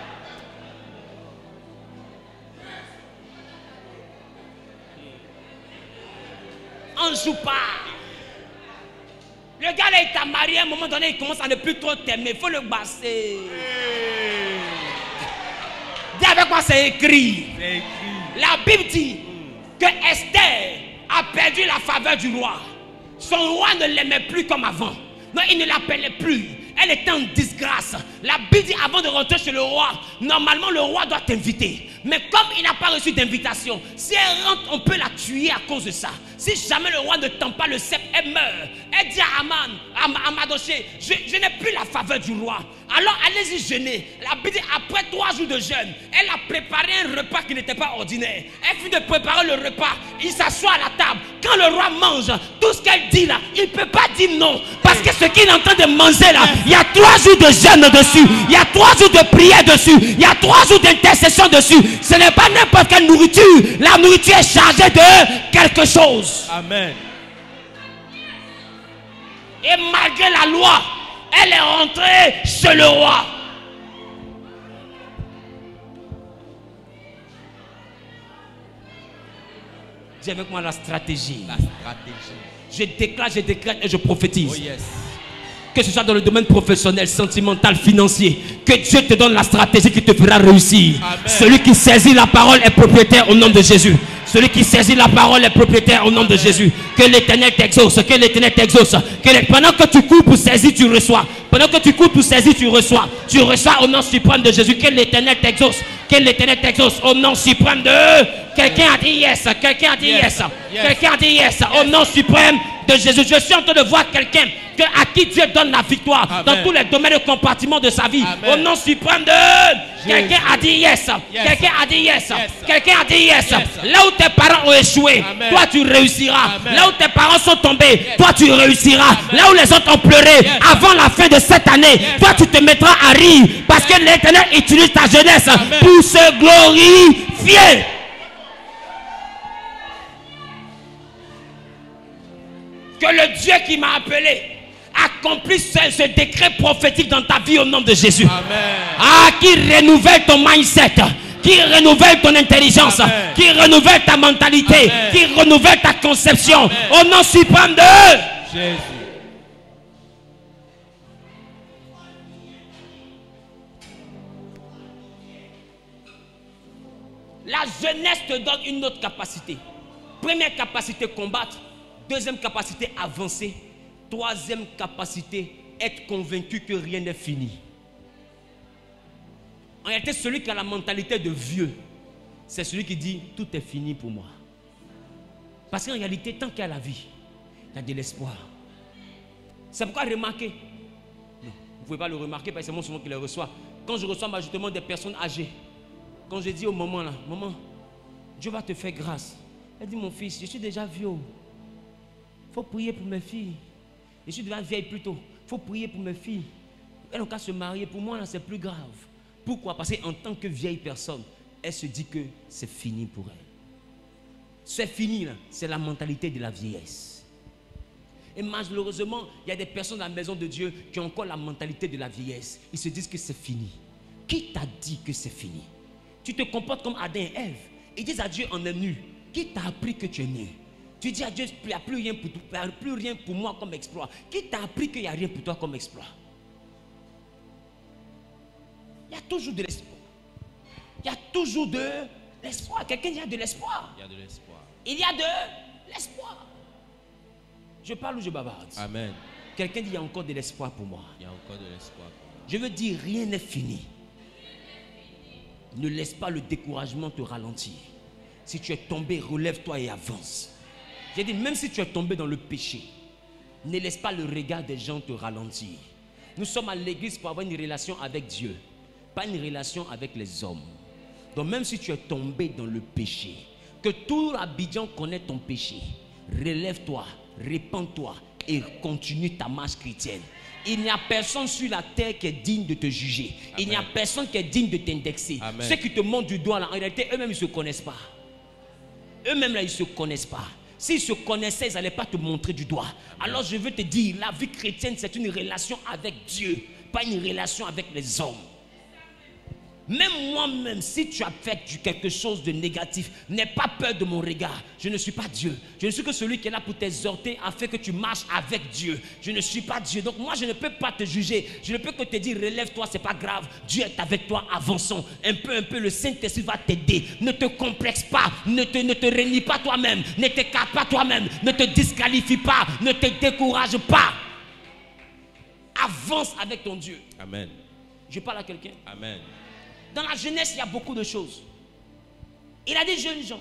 On joue pas. Le gars là, il t'a marié, à un moment donné, il commence à ne plus trop t'aimer. Il faut le basser. Dis avec moi, c'est écrit. C'est écrit. La Bible dit que Esther a perdu la faveur du roi. Son roi ne l'aimait plus comme avant. Non, il ne l'appelait plus. Elle était en disgrâce. La Bible dit avant de rentrer chez le roi, normalement le roi doit t'inviter. Mais comme il n'a pas reçu d'invitation, si elle rentre, on peut la tuer à cause de ça. Si jamais le roi ne tend pas le sceptre, elle meurt. Elle dit à Aman, à, à Madoché, je, je n'ai plus la faveur du roi. Alors allez-y jeûner. La Bible dit après trois jours de jeûne, elle a préparé un repas qui n'était pas ordinaire. Elle finit de préparer le repas. Il s'assoit à la table. Quand le roi mange, tout ce qu'elle dit là, il ne peut pas dire non. Parce que ce qu'il est en train de manger là, il y a trois jours de jeûne dessus. Il y a trois jours de prière dessus. Il y a trois jours d'intercession dessus. Ce n'est pas n'importe quelle nourriture. La nourriture est chargée de quelque chose. Amen. Et malgré la loi, elle est rentrée chez le roi. Dis avec moi la stratégie. La stratégie. Je déclare, je décrète et je prophétise. Oh yes. Que ce soit dans le domaine professionnel, sentimental, financier, que Dieu te donne la stratégie qui te fera réussir. Amen. Celui qui saisit la parole est propriétaire au nom de Jésus. Celui qui saisit la parole est propriétaire au nom de Jésus. Que l'éternel t'exauce, que l'éternel t'exauce. Que Pendant que tu cours pour saisir, tu reçois. Pendant que tu cours pour saisir, tu reçois. Tu reçois au nom suprême de Jésus. Que l'éternel t'exauce. Que l'éternel t'exauce au nom suprême de. Quelqu'un a dit yes. Quelqu'un a dit. Yes. Quelqu'un a dit yes. Au nom suprême de Jésus. Je suis en train de voir quelqu'un que- à qui Dieu donne la victoire Amen. dans tous les domaines et compartiments de sa vie. Amen. Au nom suprême de. Quelqu'un a dit yes. Yes. Quelqu'un a dit yes. Yes. Quelqu'un a dit yes. Yes. Là où tes parents ont échoué, Amen. toi tu réussiras. Là où tes parents sont tombés, toi tu réussiras. Là où les autres ont pleuré avant la fin de cette année, toi tu te mettras à rire parce que l'éternel utilise ta jeunesse pour se glorifier. Que le Dieu qui m'a appelé accomplisse ce, ce décret prophétique dans ta vie au nom de Jésus. Amen. Ah, qui renouvelle ton mindset, qui renouvelle ton intelligence, Amen. qui renouvelle ta mentalité, Amen. qui renouvelle ta conception. Amen. Au nom suprême de. Jésus. La jeunesse te donne une autre capacité. Première capacité, combattre. Deuxième capacité, avancer. Troisième capacité, être convaincu que rien n'est fini. En réalité, celui qui a la mentalité de vieux, c'est celui qui dit tout est fini pour moi. Parce qu'en réalité, tant qu'il y a la vie, il y a de l'espoir. C'est pourquoi remarquez, non, vous ne pouvez pas le remarquer parce que c'est moi souvent qui le reçois. Quand je reçois majoritairement des personnes âgées, quand je dis au moment là, maman, Dieu va te faire grâce. Elle dit, mon fils, je suis déjà vieux. Faut prier pour mes filles. Je suis déjà vieille plutôt. Il faut prier pour mes filles. Elles n'ont qu'à se marier. Pour moi, c'est plus grave. Pourquoi? Parce qu'en tant que vieille personne, elle se dit que c'est fini pour elle. C'est fini, là. C'est la mentalité de la vieillesse. Et malheureusement, il y a des personnes dans la maison de Dieu qui ont encore la mentalité de la vieillesse. Ils se disent que c'est fini. Qui t'a dit que c'est fini? Tu te comportes comme Adam et Ève. Ils disent à Dieu on est nu. Qui t'a appris que tu es nu Tu dis à Dieu il n'y a plus rien pour, toi- il y a plus rien pour moi comme exploit. Qui t'a appris qu'il n'y a rien pour toi comme exploit Il y a toujours de l'espoir. Il y a toujours de l'espoir. Quelqu'un dit il y a de l'espoir. Il y a de l'espoir. Il y a de l'espoir. Je parle ou je bavarde Amen. Quelqu'un dit il y a encore de l'espoir pour moi. Il y a encore de l'espoir. Je veux dire, rien n'est fini. Ne laisse pas le découragement te ralentir. Si tu es tombé, relève-toi et avance. J'ai dit, même si tu es tombé dans le péché, ne laisse pas le regard des gens te ralentir. Nous sommes à l'église pour avoir une relation avec Dieu, pas une relation avec les hommes. Donc même si tu es tombé dans le péché, que tout Abidjan connaît ton péché, relève-toi, répands-toi et continue ta marche chrétienne. Il n'y a personne sur la terre qui est digne de te juger. Il n'y a personne qui est digne de t'indexer. Ceux qui te montrent du doigt, là, en réalité, eux-mêmes, ils ne se connaissent pas. Eux-mêmes, là, ils ne se connaissent pas. S'ils se connaissaient, ils n'allaient pas te montrer du doigt. Alors, je veux te dire, la vie chrétienne, c'est une relation avec Dieu, pas une relation avec les hommes. Même moi-même, si tu as fait quelque chose de négatif, n'aie pas peur de mon regard. Je ne suis pas Dieu. Je ne suis que celui qui est là pour t'exhorter afin que tu marches avec Dieu. Je ne suis pas Dieu. Donc moi, je ne peux pas te juger. Je ne peux que te dire, relève-toi, c'est pas grave. Dieu est avec toi, avançons. Un peu, un peu, le Saint-Esprit va t'aider. Ne te complexe pas. Ne te, ne te renie pas toi-même. Ne t'écarte pas toi-même. Ne te disqualifie pas. Ne te décourage pas. Avance avec ton Dieu. Amen. Je parle à quelqu'un. Amen. Dans la jeunesse, il y a beaucoup de choses. Il a dit, jeunes gens,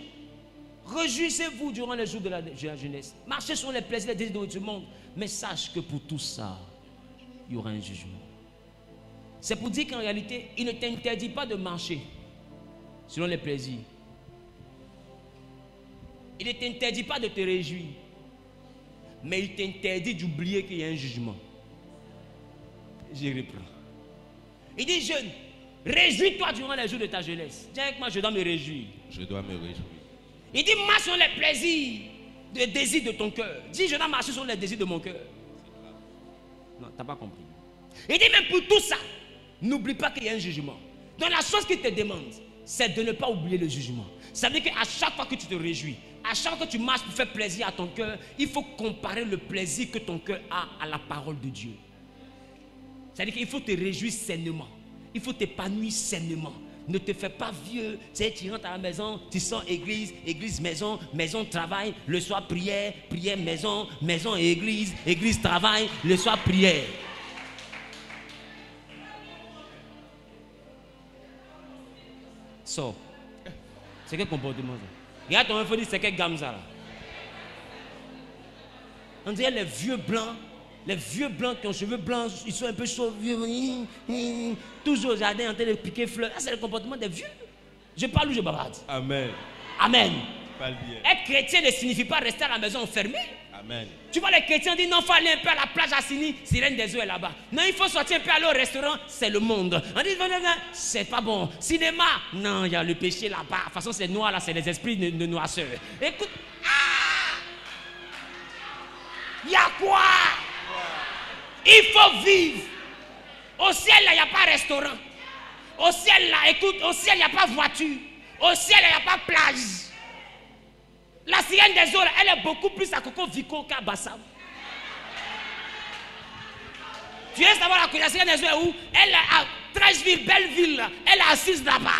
réjouissez-vous durant les jours de la, jeunesse. Marchez sur les plaisirs, les désirs ce monde. Mais sache que pour tout ça, il y aura un jugement. C'est pour dire qu'en réalité, il ne t'interdit pas de marcher selon les plaisirs. Il ne t'interdit pas de te réjouir. Mais il t'interdit d'oublier qu'il y a un jugement. Je reprends. Il dit, jeune, réjouis-toi durant les jours de ta jeunesse. Dis avec moi, je dois me réjouir. Je dois me réjouir. Il dit, marche sur les plaisirs, les désirs de ton cœur. Dis, je dois marcher sur les désirs de mon cœur. Non, tu n'as pas compris. Il dit, même pour tout ça, n'oublie pas qu'il y a un jugement. Donc la chose qu'il te demande, c'est de ne pas oublier le jugement. Ça veut dire qu'à chaque fois que tu te réjouis, à chaque fois que tu marches pour faire plaisir à ton cœur, il faut comparer le plaisir que ton cœur a à la parole de Dieu. C'est-à-dire qu'il faut te réjouir sainement. Il faut t'épanouir sainement. Ne te fais pas vieux. Tu rentres à la maison, tu sens église, église, maison, maison, travail. Le soir, prière, prière, maison, maison, église, église, travail. Le soir, prière. Sors. C'est quel comportement ça? Regarde ton dit c'est quel gamme ça là? On dirait les vieux blancs, les vieux blancs qui ont cheveux blancs, ils sont un peu chauds, vieux, toujours au jardin en train de piquer fleurs. Ça, c'est le comportement des vieux. Je parle ou je bavarde? Amen. Amen. Parle bien. Être chrétien ne signifie pas rester à la maison enfermé. Amen. Tu vois, les chrétiens disent non, il faut aller un peu à la plage à Sini, Sirène des eaux est là-bas. Non, il faut sortir un peu aller au restaurant, c'est le monde. On dit, venez, venez, c'est pas bon. Cinéma, non, il y a le péché là-bas. De toute façon, c'est noir là, c'est les esprits de, de noirceur. Écoute, ah Il y a quoi? Il faut vivre. Au ciel, il n'y a pas restaurant. Au ciel, là, écoute, au ciel, il n'y a pas voiture. Au ciel, il n'y a pas plage. La sirène des eaux, elle est beaucoup plus à Coco Vico qu'à Bassam. Tu veux savoir la, la sirène des eaux est où? Elle est à Trashville, Belleville. Elle est assise là-bas.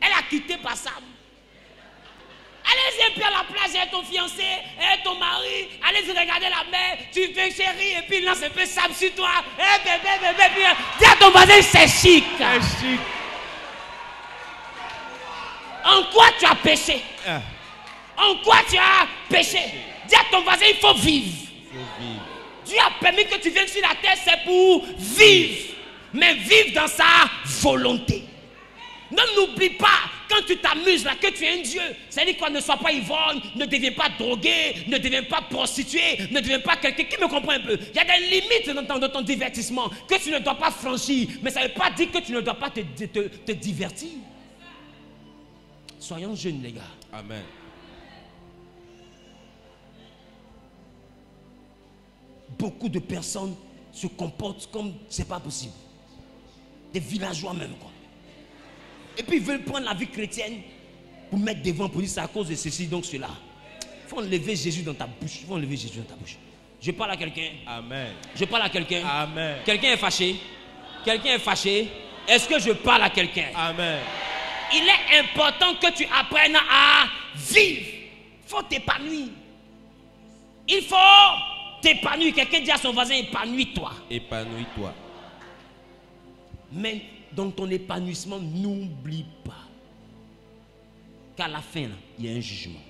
Elle a quitté Bassam. Allez-y un peu à la plage avec ton fiancé, avec ton mari. Allez-y regarder la mer. Tu fais chérie et puis lance un peu sable sur toi. Eh bébé, bébé, puis dis à ton voisin, c'est chic. En quoi tu as péché? Ah, En quoi tu as péché? Dis à ton voisin, il faut vivre. faut vivre. Dieu a permis que tu viennes sur la terre, c'est pour vivre. Mais vivre dans sa volonté. Ne n'oublie pas, quand tu t'amuses là, que tu es un Dieu. C'est-à-dire quoi, ne sois pas ivrogne, ne deviens pas drogué, ne deviens pas prostitué, ne deviens pas quelqu'un qui me comprend un peu? Il y a des limites dans ton, dans ton divertissement que tu ne dois pas franchir. Mais ça ne veut pas dire que tu ne dois pas te, te- te- te divertir. Soyons jeunes, les gars. Amen. beaucoup de personnes se comportent comme c'est pas possible. Des villageois même quoi. Et puis ils veulent prendre la vie chrétienne pour mettre devant pour dire c'est à cause de ceci donc cela. Il faut enlever Jésus dans ta bouche. Il faut enlever Jésus dans ta bouche. Je parle à quelqu'un. Amen. Je parle à quelqu'un. Amen. Quelqu'un est fâché. Quelqu'un est fâché. Est-ce que je parle à quelqu'un? Amen. Il est important que tu apprennes à vivre. Il faut t'épanouir. Il faut t'épanouir. Quelqu'un dit à son voisin, épanouis-toi. Épanouis-toi. Mais dans ton épanouissement, n'oublie pas qu'à la fin, il y a un jugement.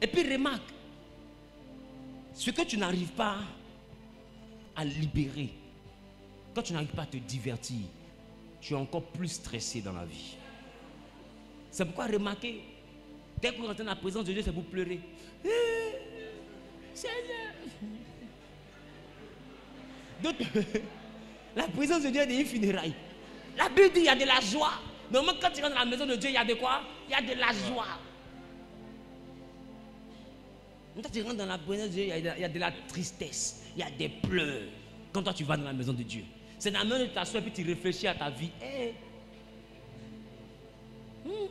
Et puis remarque, ce que tu n'arrives pas à libérer, quand tu n'arrives pas à te divertir, tu es encore plus stressé dans la vie. C'est pourquoi remarquez, dès que vous rentrez dans la présence de Dieu, c'est pour pleurer. Seigneur. La présence de Dieu est des funérailles. La Bible dit il y a de la joie. Normalement, quand tu rentres dans la maison de Dieu, il y a de quoi? Il y a de la joie. Quand tu rentres dans la présence de Dieu, il y, a de, il y a de la tristesse, il y a des pleurs. Quand toi tu vas dans la maison de Dieu, c'est dans la maison de ta soeur, puis tu réfléchis à ta vie. Eh, hmm,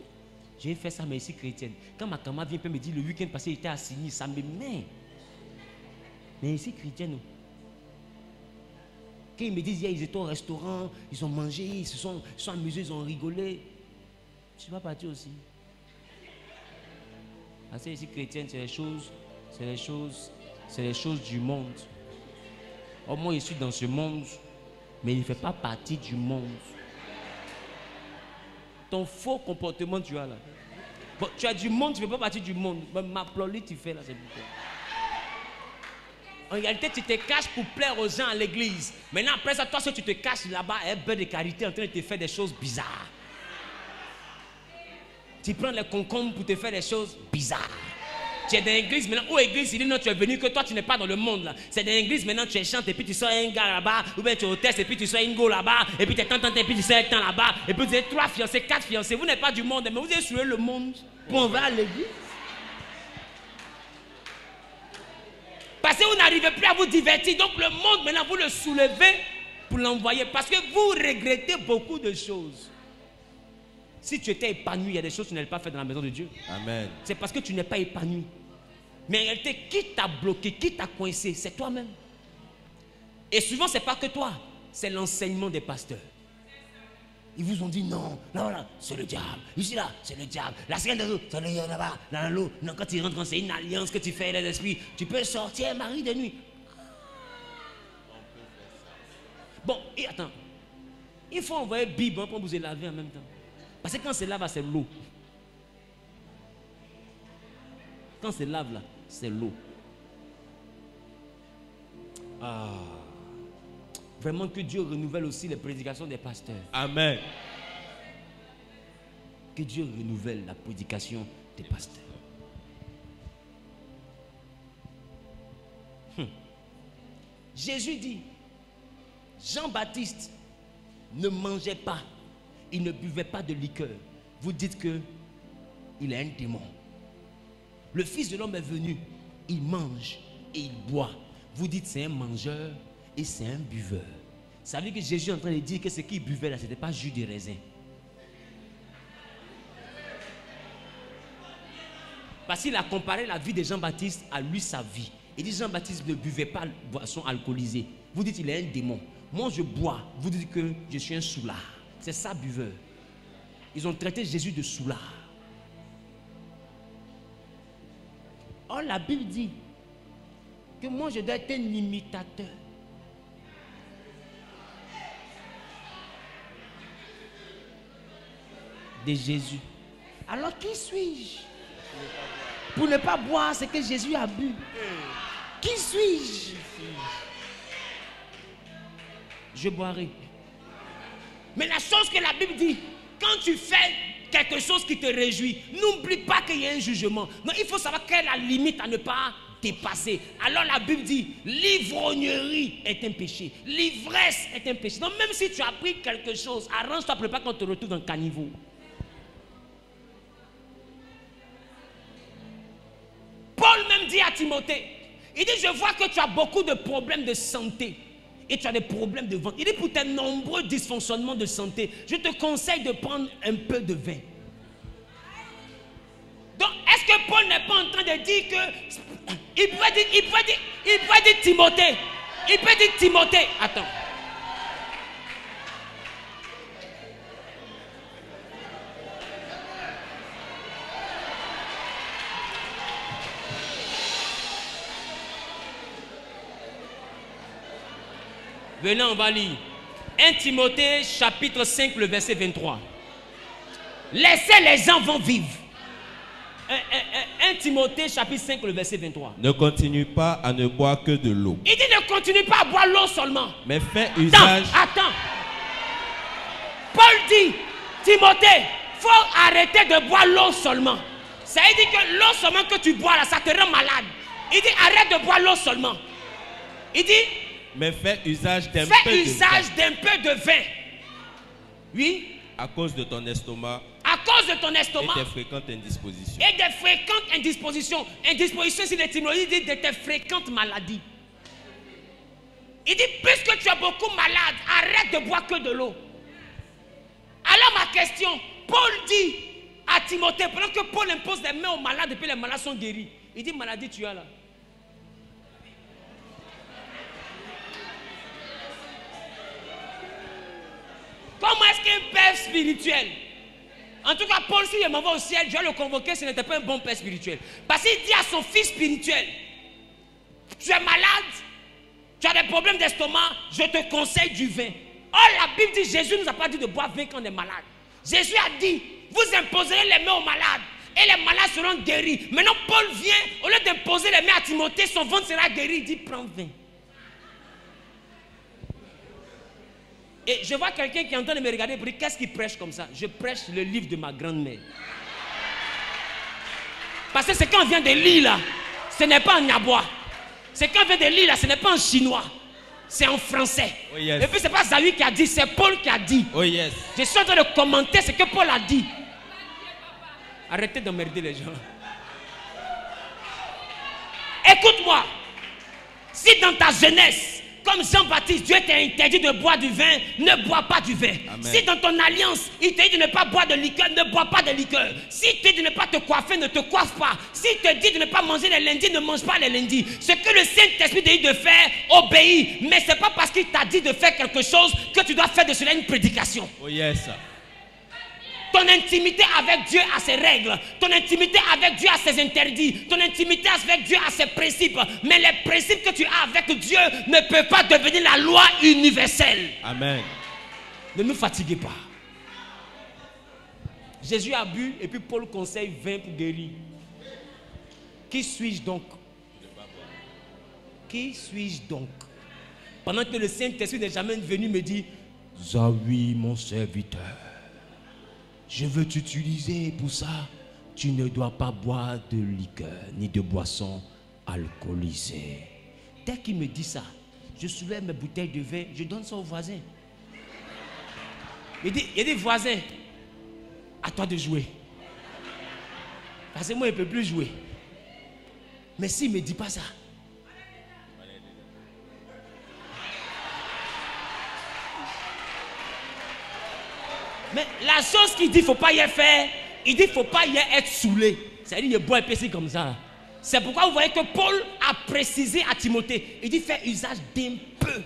J'ai fait ça, mais ici chrétienne. Quand ma camarade vient me dire le week-end passé, il était assigné, ça me met. Mais ici chrétienne. Quand ils me disent, hier, ils étaient au restaurant, ils ont mangé, ils se sont, amusés, ils ont rigolé. Tu vas partir aussi. Parce que ici chrétienne, c'est les choses, c'est les choses, c'est les choses du monde. Au moins, je suis dans ce monde, mais il ne fait pas partie du monde. Ton faux comportement, tu as là. Tu as du monde, tu ne fais pas partie du monde. Mais ma tu fais là, c'est pourquoi. En réalité, tu te caches pour plaire aux gens à l'église. Maintenant, après ça, toi, si tu te caches là-bas, un peu de carité en train de te faire des choses bizarres. Tu prends les concombres pour te faire des choses bizarres. Tu es dans l'église maintenant, où église, il dit non, tu es venu, que toi tu n'es pas dans le monde. C'est dans l'église maintenant, tu es chante et puis tu sors un gars là-bas, ou bien tu es et puis tu sors une go là-bas, et puis tu es tant, et puis tu sors un là-bas, et puis vous êtes trois fiancés, quatre fiancés. Vous n'êtes pas du monde, mais vous êtes sur le monde pour on va à l'église. Parce que vous n'arrivez plus à vous divertir. Donc le monde, maintenant, vous le soulevez pour l'envoyer. Parce que vous regrettez beaucoup de choses. Si tu étais épanoui, il y a des choses que tu n'allais pas faire dans la maison de Dieu. Amen. C'est parce que tu n'es pas épanoui. Mais en réalité, qui t'a bloqué, qui t'a coincé, c'est toi-même. Et souvent, ce n'est pas que toi, c'est l'enseignement des pasteurs. Ils vous ont dit non, là, là, c'est le diable. Ici, là, c'est le diable. La scène de c'est le diable là-bas, dans l'eau. Non, quand tu rentres, c'est une alliance que tu fais les esprits. Tu peux sortir, mari de nuit. Bon, et attends. Il faut envoyer Bible pour vous laver en même temps. Parce que quand c'est lave, c'est l'eau. Quand c'est lave, là, c'est l'eau. Ah. Vraiment que Dieu renouvelle aussi les prédications des pasteurs. Amen. Que Dieu renouvelle la prédication des pasteurs. Hum. Jésus dit, Jean-Baptiste ne mangeait pas, il ne buvait pas de liqueur. Vous dites que il est un démon. Le Fils de l'homme est venu, il mange et il boit. Vous dites c'est un mangeur et c'est un buveur. Ça veut dire que Jésus est en train de dire que ce qu'il buvait là, ce n'était pas jus de raisin. Parce qu'il a comparé la vie de Jean-Baptiste à lui, sa vie. Il dit Jean-Baptiste ne buvait pas boisson alcoolisée. Vous dites il est un démon. Moi je bois. Vous dites que je suis un soulard. C'est ça buveur. Ils ont traité Jésus de soulard. Or la Bible dit que moi je dois être un imitateur. De Jésus. Alors qui suis-je Pour ne pas boire ce que Jésus a bu? Qui suis-je? Je boirai. Mais la chose que la Bible dit, quand tu fais quelque chose qui te réjouit, n'oublie pas qu'il y a un jugement. Non, il faut savoir quelle est la limite à ne pas dépasser. Alors la Bible dit, l'ivrognerie est un péché, l'ivresse est un péché. Donc même si tu as pris quelque chose, arrange-toi, prépare qu'on te retrouve dans le caniveau. Dit à Timothée, il dit, je vois que tu as beaucoup de problèmes de santé et tu as des problèmes de ventre. Il dit, pour tes nombreux dysfonctionnements de santé, je te conseille de prendre un peu de vin. Donc, est-ce que Paul n'est pas en train de dire que... Il pourrait dire, il pourrait dire, il pourrait dire Timothée. Il peut dire Timothée. Attends. Venez, on va lire. 1 Timothée chapitre 5, le verset 23. Laissez les enfants vivre. 1, Timothée chapitre 5, le verset 23. Ne continue pas à ne boire que de l'eau, Il dit ne continue pas à boire l'eau seulement. mais fais Attends, usage. attends. Paul dit, Timothée, faut arrêter de boire l'eau seulement. Ça veut dire que l'eau seulement que tu bois là, ça te rend malade. Il dit arrête de boire l'eau seulement. Il dit Mais fais usage d'un peu de usage vin d'un peu de vin. Oui, à cause de ton estomac à cause de ton et estomac tes fréquentes indispositions. et des fréquentes indispositions. Indisposition, c'est l'étymologie dit de tes fréquentes maladies. Il dit, puisque tu es beaucoup malade, arrête de boire que de l'eau. Alors ma question, Paul dit à Timothée, pendant que Paul impose les mains aux malades et puis les malades sont guéris, il dit, maladie tu as là. Comment est-ce qu'un père spirituel? En tout cas, Paul, s'il m'envoie au ciel, je le convoquer, ce n'était pas un bon père spirituel. Parce qu'il dit à son fils spirituel, tu es malade, tu as des problèmes d'estomac, je te conseille du vin. Or, la Bible dit, Jésus ne nous a pas dit de boire vin quand on est malade. Jésus a dit, vous imposerez les mains aux malades et les malades seront guéris. Maintenant, Paul vient, au lieu d'imposer les mains à Timothée, son ventre sera guéri. Il dit, prends vin. Et je vois quelqu'un qui est en train de me regarder pour dire, qu'est-ce qu'il prêche comme ça? Je prêche le livre de ma grand-mère. Parce que ce qu'on vient de lire là, ce n'est pas en niabois. Ce qu'on vient de lire là, ce n'est pas en chinois. C'est en français. Oh, yes. Et puis c'est pas Zawi qui a dit, c'est Paul qui a dit. Oh yes. Je suis en train de commenter ce que Paul a dit. Arrêtez d'emmerder les gens. Écoute-moi. Si dans ta jeunesse, comme Jean-Baptiste, Dieu t'a interdit de boire du vin, ne bois pas du vin. Amen. Si dans ton alliance, il te dit de ne pas boire de liqueur, ne bois pas de liqueur. S'il te dit de ne pas te coiffer, ne te coiffe pas. S'il te dit de ne pas manger les lundis, ne mange pas les lundis. Ce que le Saint-Esprit te dit de faire, obéis. Mais ce n'est pas parce qu'il t'a dit de faire quelque chose que tu dois faire de cela une prédication. Oh yes. Ton intimité avec Dieu a ses règles. Ton intimité avec Dieu a ses interdits. Ton intimité avec Dieu a ses principes. Mais les principes que tu as avec Dieu ne peuvent pas devenir la loi universelle. Amen. Ne nous fatiguez pas. Jésus a bu et puis Paul conseille 20 pour guérir. Qui suis-je donc? Qui suis-je donc? Pendant que le Saint-Esprit n'est jamais venu me dire Zawi, mon serviteur, je veux t'utiliser pour ça. Tu ne dois pas boire de liqueur ni de boisson alcoolisée. Dès qu'il me dit ça, je soulève mes bouteilles de vin, je donne ça au voisin. Il dit, il dit, voisin, à toi de jouer. Parce que moi, je ne peux plus jouer. Mais s'il ne me dit pas ça, mais la chose qu'il dit, il ne faut pas y faire, il dit, il ne faut pas y être saoulé. C'est-à-dire, il est bon et comme ça. C'est pourquoi vous voyez que Paul a précisé à Timothée, il dit, fais usage d'un peu.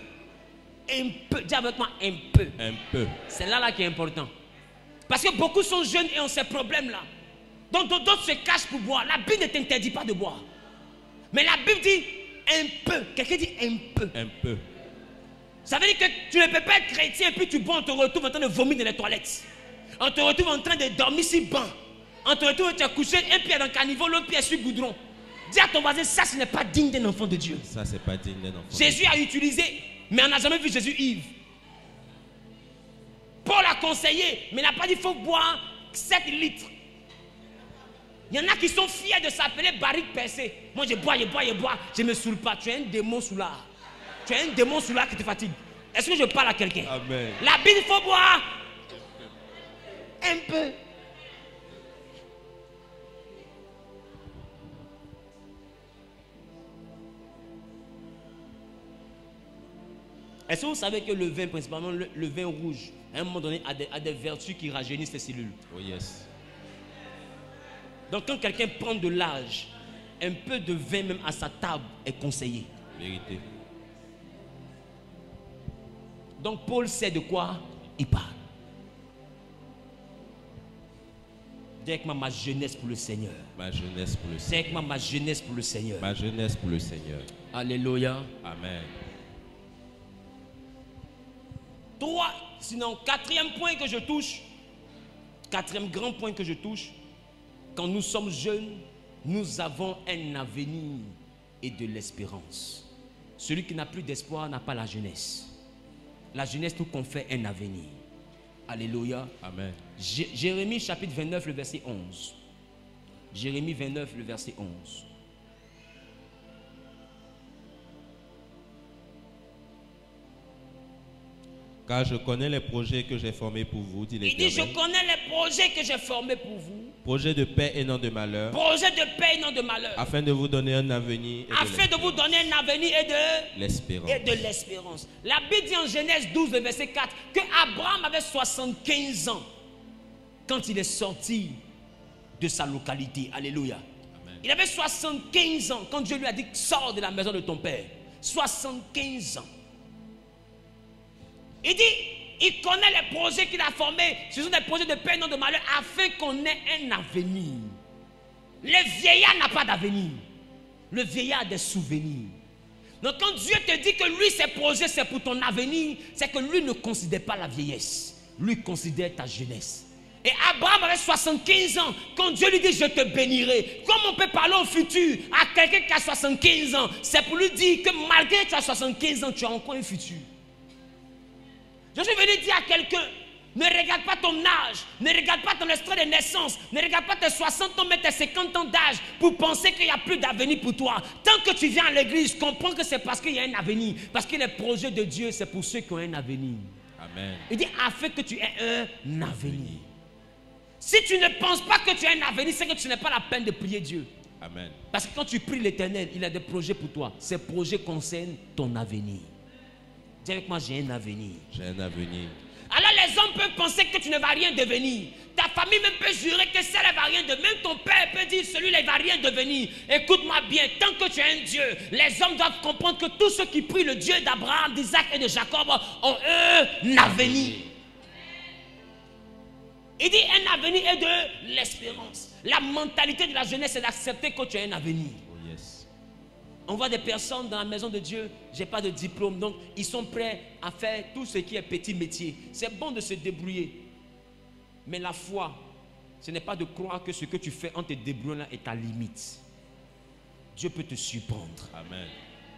Un peu, dis avec moi, un peu. Un peu. C'est là, là qui est important. Parce que beaucoup sont jeunes et ont ces problèmes-là. Donc d'autres se cachent pour boire. La Bible ne t'interdit pas de boire. Mais la Bible dit un peu. Quelqu'un dit un peu. Un peu. Ça veut dire que tu ne peux pas être chrétien et puis tu bois, on te retrouve en train de vomir dans les toilettes. On te retrouve en train de dormir sur banc. On te retrouve, tu es couché, un pied dans le caniveau, l'autre pied sur le goudron. Dis à ton voisin, ça ce n'est pas digne d'un enfant de Dieu. Ça, c'est pas digne d'un enfant. Jésus a utilisé, mais on n'a jamais vu Jésus ivre. Paul a conseillé, mais n'a pas dit faut boire 7 litres. Il y en a qui sont fiers de s'appeler barrique percée. Moi, je bois, je bois, je bois, je ne me saoule pas. Tu es un démon sous l'art. Tu es un démon sous l'art qui te fatigue. Est-ce que je parle à quelqu'un? La Bible, il faut boire un peu. Est-ce que vous savez que le vin, principalement le, le vin rouge, à un moment donné, a des, a des vertus qui rajeunissent les cellules? Oh yes. Donc quand quelqu'un prend de l'âge, un peu de vin même à sa table est conseillé. Vérité. Donc Paul sait de quoi il parle. Dis avec moi ma jeunesse pour le Seigneur. Ma jeunesse pour le Seigneur. avec moi ma jeunesse pour le Seigneur. Ma jeunesse pour le Seigneur. Alléluia. Amen. Trois, sinon quatrième point que je touche, quatrième grand point que je touche, quand nous sommes jeunes, nous avons un avenir et de l'espérance. Celui qui n'a plus d'espoir n'a pas la jeunesse. La jeunesse nous confère un avenir. Alléluia. Amen. Jérémie chapitre 29, le verset 11. Jérémie 29, le verset 11. Car je connais les projets que j'ai formés pour vous, dit Il dit, je connais les projets que j'ai formés pour vous Projets de paix et non de malheur, Projets de paix et non de malheur. afin de vous donner un avenir et Afin de vous donner un avenir et de l'espérance. et de l'espérance. La Bible dit en Genèse 12, le verset 4, que Abraham avait 75 ans quand il est sorti de sa localité. Alléluia. Il avait 75 ans quand Dieu lui a dit sors de la maison de ton père. 75 ans. Il dit, il connaît les projets qu'il a formés. Ce sont des projets de paix, non de malheur, afin qu'on ait un avenir. Le vieillard n'a pas d'avenir. Le vieillard a des souvenirs. Donc quand Dieu te dit que lui, ses projets, c'est pour ton avenir, c'est que lui ne considère pas la vieillesse. Lui considère ta jeunesse. Et Abraham avait 75 ans. Quand Dieu lui dit, je te bénirai. Comme on peut parler au futur à quelqu'un qui a 75 ans, c'est pour lui dire que malgré que tu as 75 ans, tu as encore un futur. Je suis venu dire à quelqu'un, ne regarde pas ton âge, ne regarde pas ton extrait de naissance, ne regarde pas tes 60 ans, mais tes 50 ans d'âge pour penser qu'il n'y a plus d'avenir pour toi. Tant que tu viens à l'église, comprends que c'est parce qu'il y a un avenir. Parce que les projets de Dieu, c'est pour ceux qui ont un avenir. Amen. Il dit, afin que tu aies un avenir. Si tu ne penses pas que tu as un avenir, c'est que tu n'as pas la peine de prier Dieu. Amen. Parce que quand tu pries l'éternel, il a des projets pour toi. Ces projets concernent ton avenir. Dis avec moi, j'ai un avenir. J'ai un avenir. Alors les hommes peuvent penser que tu ne vas rien devenir. Ta famille même peut jurer que celle ne va rien devenir. Même ton père peut dire celui-là ne va rien devenir. Écoute-moi bien, tant que tu es un Dieu, les hommes doivent comprendre que tous ceux qui prient le Dieu d'Abraham, d'Isaac et de Jacob ont un avenir. Il dit un avenir et de l'espérance. La mentalité de la jeunesse, c'est d'accepter que tu as un avenir. On voit des personnes dans la maison de Dieu, j'ai pas de diplôme, donc ils sont prêts à faire tout ce qui est petit métier. C'est bon de se débrouiller. Mais la foi, ce n'est pas de croire que ce que tu fais en te débrouillant est ta limite. Dieu peut te surprendre. Amen.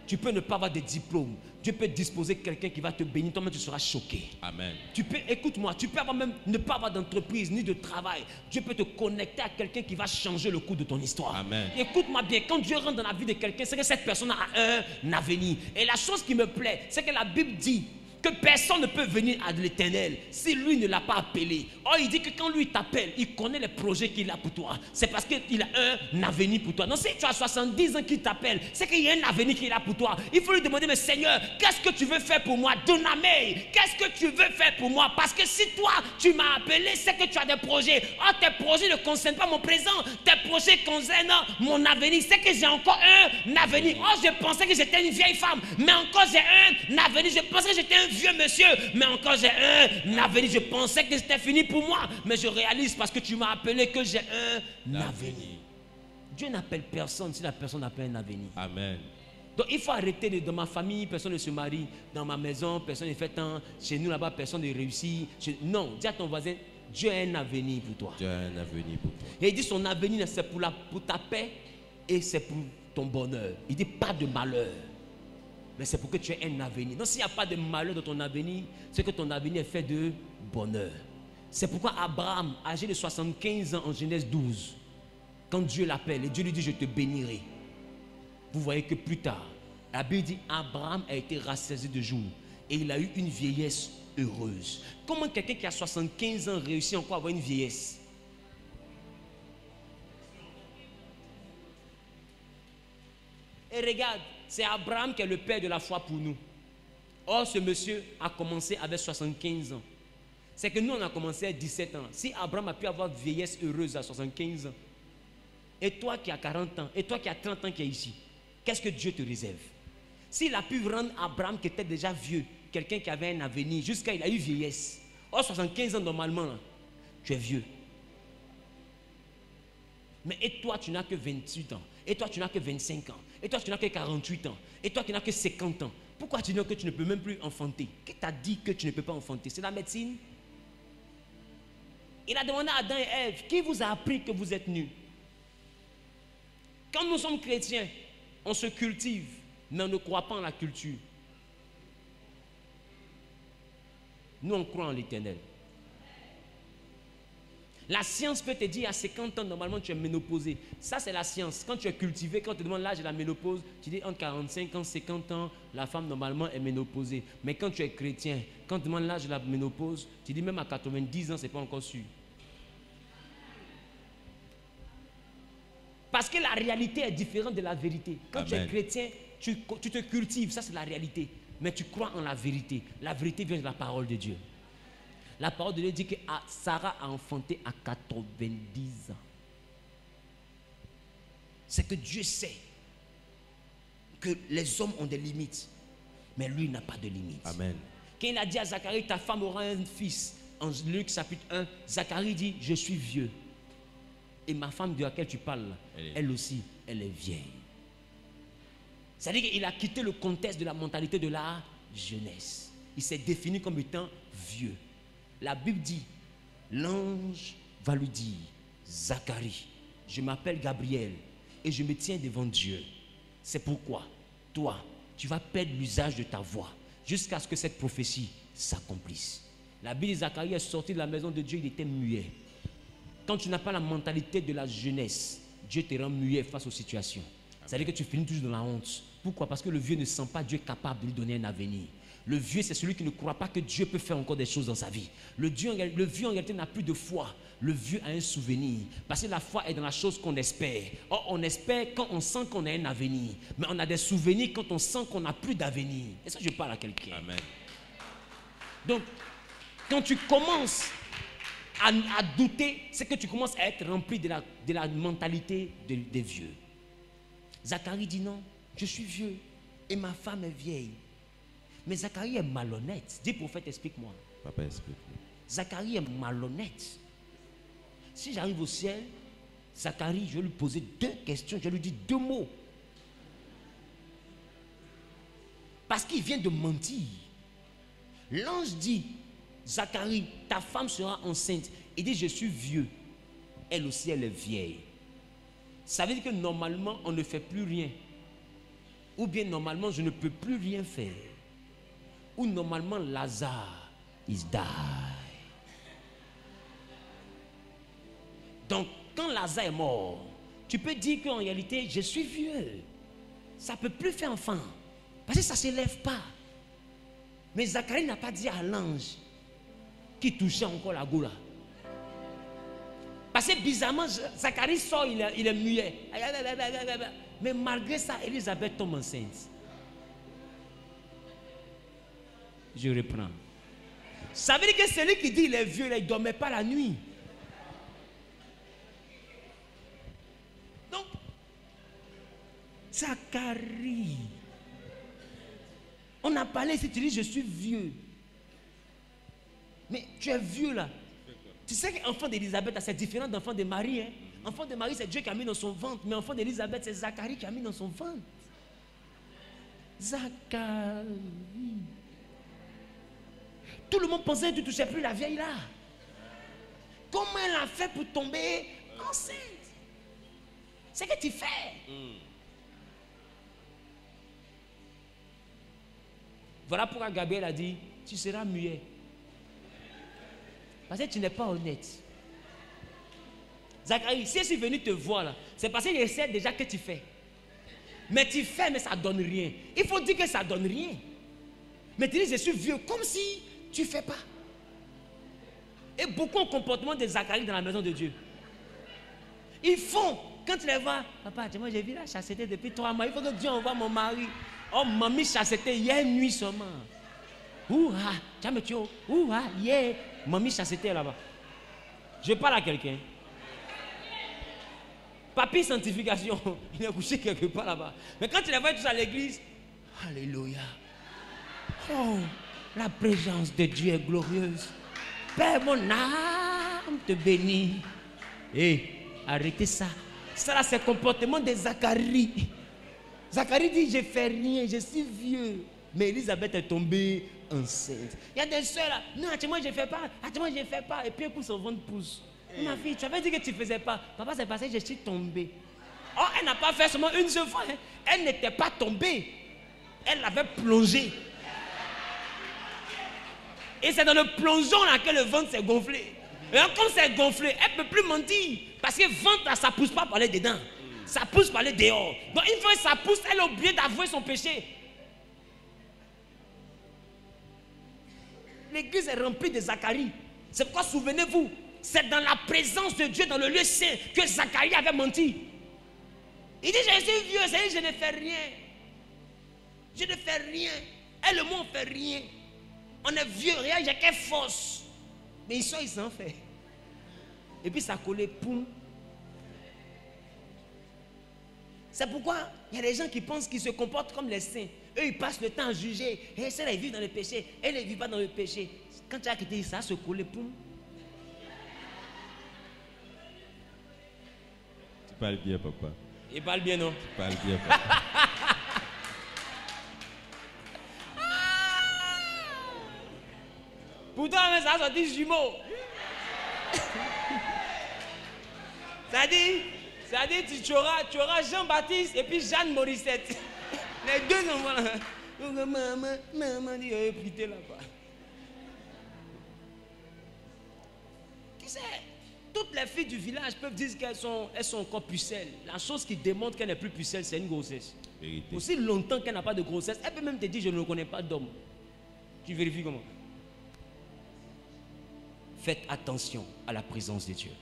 Tu peux ne pas avoir de diplôme. Dieu peut disposer quelqu'un qui va te bénir. Toi-même, tu seras choqué. Amen. Tu peux, écoute-moi, tu peux avoir même ne pas avoir d'entreprise ni de travail. Dieu peut te connecter à quelqu'un qui va changer le cours de ton histoire. Amen. Écoute-moi bien, quand Dieu rentre dans la vie de quelqu'un, c'est que cette personne a un avenir. Et la chose qui me plaît, c'est que la Bible dit que personne ne peut venir à l'éternel si lui ne l'a pas appelé. Or, il dit que quand lui t'appelle, il connaît les projets qu'il a pour toi. C'est parce qu'il a un avenir pour toi. Non, si tu as 70 ans qu'il t'appelle, c'est qu'il y a un avenir qu'il a pour toi. Il faut lui demander, mais Seigneur, qu'est-ce que tu veux faire pour moi? Donamé, qu'est-ce que tu veux faire pour moi? Parce que si toi, tu m'as appelé, c'est que tu as des projets. Or, tes projets ne concernent pas mon présent. Tes projets concernent mon avenir. C'est que j'ai encore un avenir. Oh, je pensais que j'étais une vieille femme, mais encore j'ai un avenir. Je pensais que j'étais un vieux monsieur, mais encore j'ai un avenir. Je pensais que c'était fini pour moi, mais je réalise parce que tu m'as appelé que j'ai un avenir. Dieu n'appelle personne si la personne n'a pas un avenir. Amen. Donc il faut arrêter de, dans ma famille, personne ne se marie, dans ma maison, personne ne fait tant, chez nous là-bas, personne ne réussit. Chez- Non, dis à ton voisin, Dieu a un avenir pour toi. Dieu a un avenir pour toi. Et il dit son avenir, c'est pour, la, pour ta paix et c'est pour ton bonheur. Il dit pas de malheur. Mais c'est pour que tu aies un avenir. Donc s'il n'y a pas de malheur dans ton avenir, c'est que ton avenir est fait de bonheur. C'est pourquoi Abraham, âgé de 75 ans en Genèse 12, quand Dieu l'appelle et Dieu lui dit, je te bénirai. Vous voyez que plus tard, la Bible dit, Abraham a été rassasié de jours et il a eu une vieillesse heureuse. Comment quelqu'un qui a 75 ans réussit encore à avoir une vieillesse? Et regarde, c'est Abraham qui est le père de la foi pour nous. Or, ce monsieur a commencé avec 75 ans. C'est que nous, on a commencé à 17 ans. Si Abraham a pu avoir vieillesse heureuse à 75 ans, et toi qui as 40 ans, et toi qui as 30 ans qui es ici, qu'est-ce que Dieu te réserve? S'il a pu rendre Abraham, qui était déjà vieux, quelqu'un qui avait un avenir, jusqu'à il a eu vieillesse. Or, 75 ans, normalement, tu es vieux. Mais et toi, tu n'as que 28 ans. Et toi, tu n'as que 25 ans. Et toi, tu n'as que 48 ans. Et toi, tu n'as que 50 ans. Pourquoi tu dis que tu ne peux même plus enfanter? Qui t'a dit que tu ne peux pas enfanter? C'est la médecine Il a demandé à Adam et Ève, qui vous a appris que vous êtes nus? Quand nous sommes chrétiens, on se cultive, mais on ne croit pas en la culture. Nous, on croit en l'éternel. La science peut te dire à 50 ans, normalement, tu es ménopausé. Ça, c'est la science. Quand tu es cultivé, quand on te demande l'âge de la ménopause, tu dis entre 45 ans, 50 ans, la femme, normalement, est ménopausée. Mais quand tu es chrétien, quand on te demande l'âge de la ménopause, tu dis même à 90 ans, ce n'est pas encore sûr. Parce que la réalité est différente de la vérité. Quand tu es chrétien, tu, tu te cultives, ça c'est la réalité. Mais tu crois en la vérité. La vérité vient de la parole de Dieu. La parole de Dieu dit que ah, Sarah a enfanté à 90 ans. C'est que Dieu sait que les hommes ont des limites, mais lui n'a pas de limites. Amen. Quand il a dit à Zacharie, ta femme aura un fils, en Luc chapitre 1, Zacharie dit, je suis vieux. Et ma femme de laquelle tu parles, là, Elle est- elle aussi, elle est vieille. C'est-à-dire qu'il a quitté le contexte de la mentalité de la jeunesse. Il s'est défini comme étant vieux. La Bible dit, l'ange va lui dire, Zacharie, je m'appelle Gabriel et je me tiens devant Dieu. C'est pourquoi, toi, tu vas perdre l'usage de ta voix jusqu'à ce que cette prophétie s'accomplisse. La Bible de Zacharie est sorti de la maison de Dieu, il était muet. Quand tu n'as pas la mentalité de la jeunesse, Dieu te rend muet face aux situations. C'est-à-dire que tu finis toujours dans la honte. Pourquoi? Parce que le vieux ne sent pas Dieu capable de lui donner un avenir. Le vieux, c'est celui qui ne croit pas que Dieu peut faire encore des choses dans sa vie. Le, Dieu, vieux, en réalité, n'a plus de foi. Le vieux a un souvenir. Parce que la foi est dans la chose qu'on espère. Or, on espère quand on sent qu'on a un avenir. Mais on a des souvenirs quand on sent qu'on n'a plus d'avenir. Et ça, je parle à quelqu'un. Amen. Donc, quand tu commences à, à douter, c'est que tu commences à être rempli de la, de la mentalité de- des vieux. Zacharie dit non, je suis vieux et ma femme est vieille. Mais Zacharie est malhonnête. Dis prophète, explique-moi. Papa, explique-nous. Zacharie est malhonnête. Si j'arrive au ciel, Zacharie, je vais lui poser deux questions, je vais lui dire deux mots. Parce qu'il vient de mentir. L'ange dit, Zacharie, ta femme sera enceinte. Il dit, je suis vieux. Elle aussi, elle est vieille. Ça veut dire que normalement, on ne fait plus rien. Ou bien normalement, je ne peux plus rien faire. Ou normalement, Lazare is die. Donc, quand Lazare est mort, tu peux dire qu'en réalité, je suis vieux. Ça ne peut plus faire enfant. Parce que ça ne s'élève pas. Mais Zacharie n'a pas dit à l'ange qui touchait encore la goula. Parce que bizarrement, Zacharie sort, il est, il est muet. Mais malgré ça, Elisabeth tombe enceinte. Je reprends. Ça veut dire que celui qui dit il est vieux, il ne dormait pas la nuit. Donc, Zacharie. On a parlé ici, tu dis je suis vieux. Mais tu es vieux là. Tu sais qu'enfant d'Élisabeth, c'est différent d'enfant de Marie. Hein? Enfant de Marie, c'est Dieu qui a mis dans son ventre. Mais enfant d'Élisabeth, c'est Zacharie qui a mis dans son ventre. Zacharie. Tout le monde pensait que tu ne touchais plus la vieille là. Comment elle a fait pour tomber enceinte? C'est que tu fais. Voilà pourquoi Gabriel a dit, tu seras muet. Parce que tu n'es pas honnête. Zacharie, si je suis venu te voir là, c'est parce que je sais déjà que tu fais. Mais tu fais, mais ça ne donne rien. Il faut dire que ça ne donne rien. Mais tu dis, je suis vieux, comme si tu ne fais pas. Et beaucoup ont comportement de Zacharie dans la maison de Dieu. Ils font, quand tu les vois, papa, tu vois, j'ai vu la chasseté depuis trois mois, il faut que Dieu envoie mon mari. Oh, mamie chasseté hier nuit seulement. Ouha, tu me tué. Ouha, hier, mamie chasseté là-bas. Je parle à quelqu'un. Papi sanctification, il est couché quelque part là-bas. Mais quand tu les vois tous à l'église, Alléluia. Oh, la présence de Dieu est glorieuse. Père, mon âme te bénit. Hé, arrêtez ça. Ça là, c'est le comportement de Zacharie. Zacharie dit, je fais rien, je suis vieux. Mais Elisabeth est tombée enceinte. Il y a des soeurs là, non, moi je ne fais pas, moi je ne fais pas. Et puis écoute, son ventre pousse. Ma fille, tu avais dit que tu ne faisais pas. Papa, c'est parce que je suis tombée. Oh, elle n'a pas fait seulement une seule fois. hein. Elle n'était pas tombée. Elle avait plongé. Et c'est dans le plongeon là que le ventre s'est gonflé. Et comme c'est gonflé, elle ne peut plus mentir. Parce que ventre, ça ne pousse pas par les dedans. Ça pousse par les dehors. Donc une fois que ça pousse, elle a oublié d'avouer son péché. L'église est remplie de Zacharie. C'est pourquoi souvenez-vous, c'est dans la présence de Dieu, dans le lieu saint, que Zacharie avait menti. Il dit, je suis vieux, je ne fais rien. Je ne fais rien. Et le mot fait rien. On est vieux, rien, j'ai qu'une force. Mais ils sont, ils s'en fait. Et puis ça collait, poum. C'est pourquoi il y a des gens qui pensent qu'ils se comportent comme les saints. Eux, ils passent le temps à juger. Et ceux-là, ils vivent dans le péché. Elle, ne vit pas dans le péché. Quand tu as quitté ça, se coller, poum. Tu parles bien, papa. Il parle bien, non? Tu parles bien, papa. Pourtant, ça a sorti jumeau. ça dit, ça dit, tu auras, tu auras Jean-Baptiste et puis Jeanne Morissette. Les deux sont voilà. Maman, maman dit, oh, plutôt là-bas. Tu sais, toutes les filles du village peuvent dire qu'elles sont, elles sont encore pucelles. La chose qui démontre qu'elle n'est plus pucelle, c'est une grossesse. Vérité. Aussi longtemps qu'elle n'a pas de grossesse, elle peut même te dire, je ne connais pas d'homme. Tu vérifies comment? Faites attention à la présence de Dieu.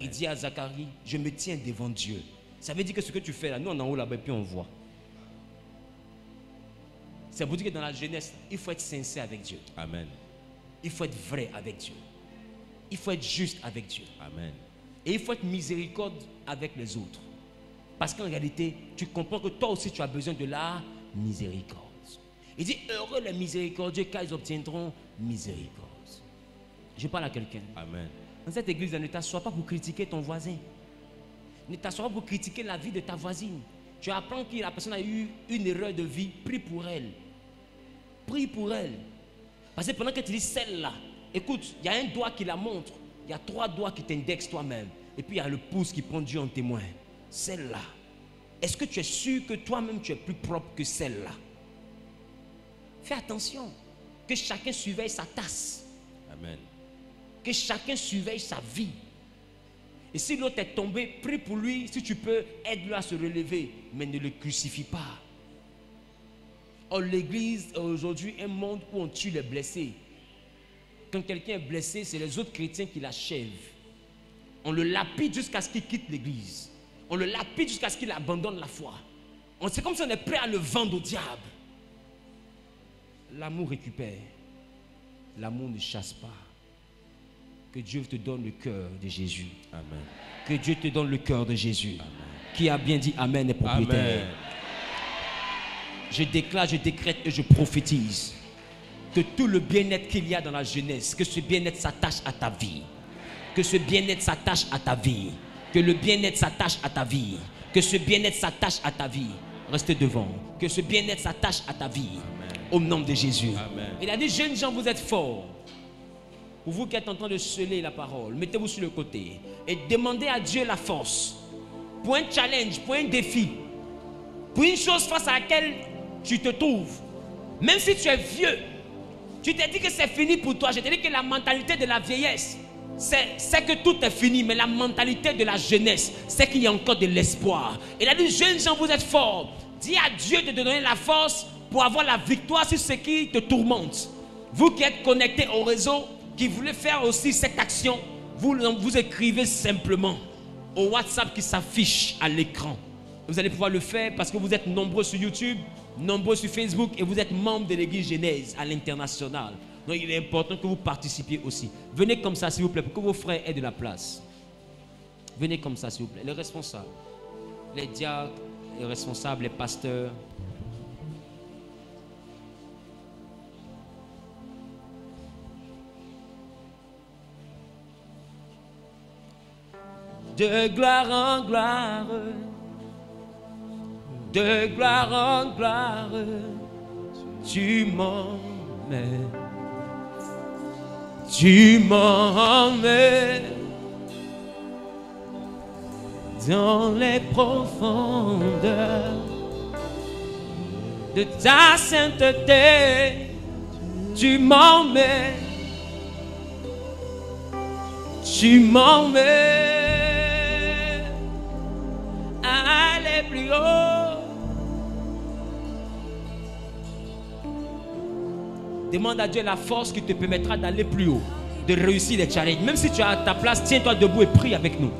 Il dit à Zacharie, je me tiens devant Dieu. Ça veut dire que ce que tu fais là, nous on est en haut là-bas et puis on voit. C'est pour dire que dans la jeunesse, il faut être sincère avec Dieu. Amen. Il faut être vrai avec Dieu. Il faut être juste avec Dieu. Amen. Et il faut être miséricorde avec les autres. Parce qu'en réalité, tu comprends que toi aussi tu as besoin de la miséricorde. Il dit, heureux les miséricordieux car ils obtiendront miséricorde. Je parle à quelqu'un. Amen. Dans cette église, ne t'assois pas pour critiquer ton voisin. Ne t'assois pas pour critiquer la vie de ta voisine. Tu apprends que la personne a eu une erreur de vie, prie pour elle. Prie pour elle. Parce que pendant que tu dis celle-là, écoute, il y a un doigt qui la montre. Il y a trois doigts qui t'indexent toi-même. Et puis il y a le pouce qui prend Dieu en témoin. Celle-là. Est-ce que tu es sûr que toi-même tu es plus propre que celle-là? Fais attention. Que chacun surveille sa tasse. Amen. Chacun surveille sa vie. Et si l'autre est tombé, prie pour lui. Si tu peux, aide-le à se relever. Mais ne le crucifie pas. Or, l'église est aujourd'hui un monde où on tue les blessés. Quand quelqu'un est blessé, c'est les autres chrétiens qui l'achèvent. On le lapide jusqu'à ce qu'il quitte l'église. On le lapide jusqu'à ce qu'il abandonne la foi. C'est comme si on est prêt à le vendre au diable. L'amour récupère. L'amour ne chasse pas. Que Dieu te donne le cœur de Jésus. Amen. Que Dieu te donne le cœur de Jésus. Qui a bien dit Amen est propriétaire. Amen. Je déclare, je décrète et je prophétise que tout le bien-être qu'il y a dans la jeunesse, que ce bien-être s'attache à ta vie. Que ce bien-être s'attache à ta vie. Que le bien-être s'attache à ta vie. Que ce bien-être s'attache à ta vie. Restez devant. Que ce bien-être s'attache à ta vie. Au nom de Jésus. Amen. Il a dit, jeunes gens, vous êtes forts. Vous qui êtes en train de sceller la parole, mettez-vous sur le côté et demandez à Dieu la force. Pour un challenge, pour un défi, pour une chose face à laquelle tu te trouves, même si tu es vieux, tu t'es dit que c'est fini pour toi. Je te dis que la mentalité de la vieillesse, c'est que tout est fini, mais la mentalité de la jeunesse, c'est qu'il y a encore de l'espoir. Il a dit, jeunes gens, vous êtes forts. Dis à Dieu de te donner la force pour avoir la victoire sur ce qui te tourmente. Vous qui êtes connectés au réseau, qui voulez faire aussi cette action, vous, vous écrivez simplement au WhatsApp qui s'affiche à l'écran. Vous allez pouvoir le faire parce que vous êtes nombreux sur YouTube, nombreux sur Facebook et vous êtes membre de l'Église Genèse à l'international. Donc il est important que vous participiez aussi. Venez comme ça s'il vous plaît pour que vos frères aient de la place. Venez comme ça s'il vous plaît. Les responsables, les diacres, les responsables, les pasteurs. De gloire en gloire, de gloire en gloire, tu m'emmènes, tu m'emmènes. Dans les profondeurs de ta sainteté, tu m'emmènes. Tu m'emmènes plus haut. Demande à Dieu la force qui te permettra d'aller plus haut, de réussir les challenges. Même si tu es à ta place, tiens-toi debout et prie avec nous.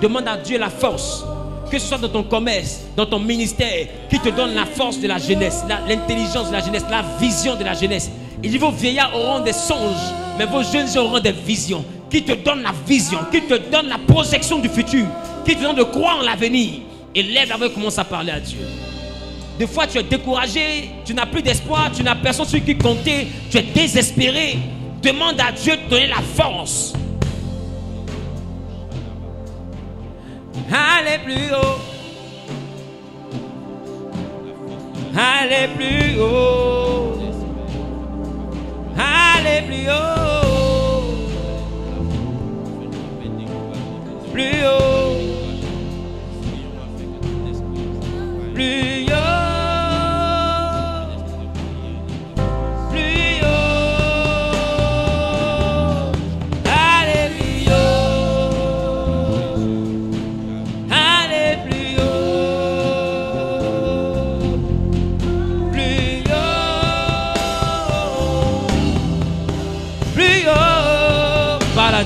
Demande à Dieu la force, que ce soit dans ton commerce, dans ton ministère, qui te donne la force de la jeunesse, l'intelligence de la jeunesse, la vision de la jeunesse. Il dit vos vieillards auront des songes, mais vos jeunes auront des visions. Qui te donne la vision, qui te donne la projection du futur, qui te donne de croire en l'avenir. Et lève la et commence à parler à Dieu. Des fois, tu es découragé, tu n'as plus d'espoir, tu n'as personne sur qui compter, tu es désespéré. Demande à Dieu de donner la force. Allez plus haut. Allez plus haut. Allez plus haut. Plus haut.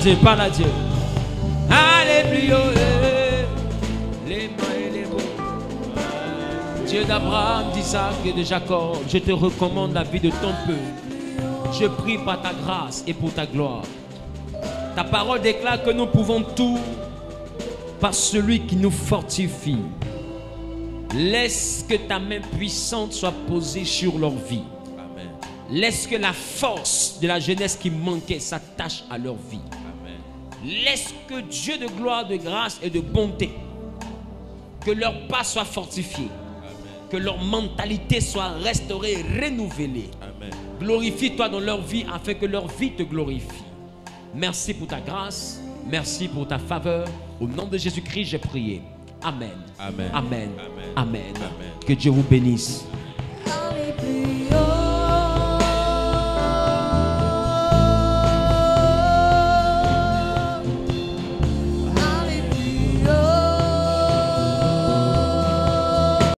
Dieu, parle à Dieu. d'Abraham, d'Isaac et de Jacob, je te recommande la vie de ton peuple. Je prie par ta grâce et pour ta gloire. Ta parole déclare que nous pouvons tout par celui qui nous fortifie. Laisse que ta main puissante soit posée sur leur vie. Amen. Laisse que la force de la jeunesse qui manquait s'attache à leur vie. Amen. Laisse que Dieu de gloire, de grâce et de bonté, que leur pas soit fortifié, que leur mentalité soit restaurée et renouvelée. Amen. Glorifie-toi dans leur vie afin que leur vie te glorifie. Merci pour ta grâce, merci pour ta faveur. Au nom de Jésus-Christ, j'ai prié. Amen. Amen. Amen. Amen. Amen. Amen. Que Dieu vous bénisse.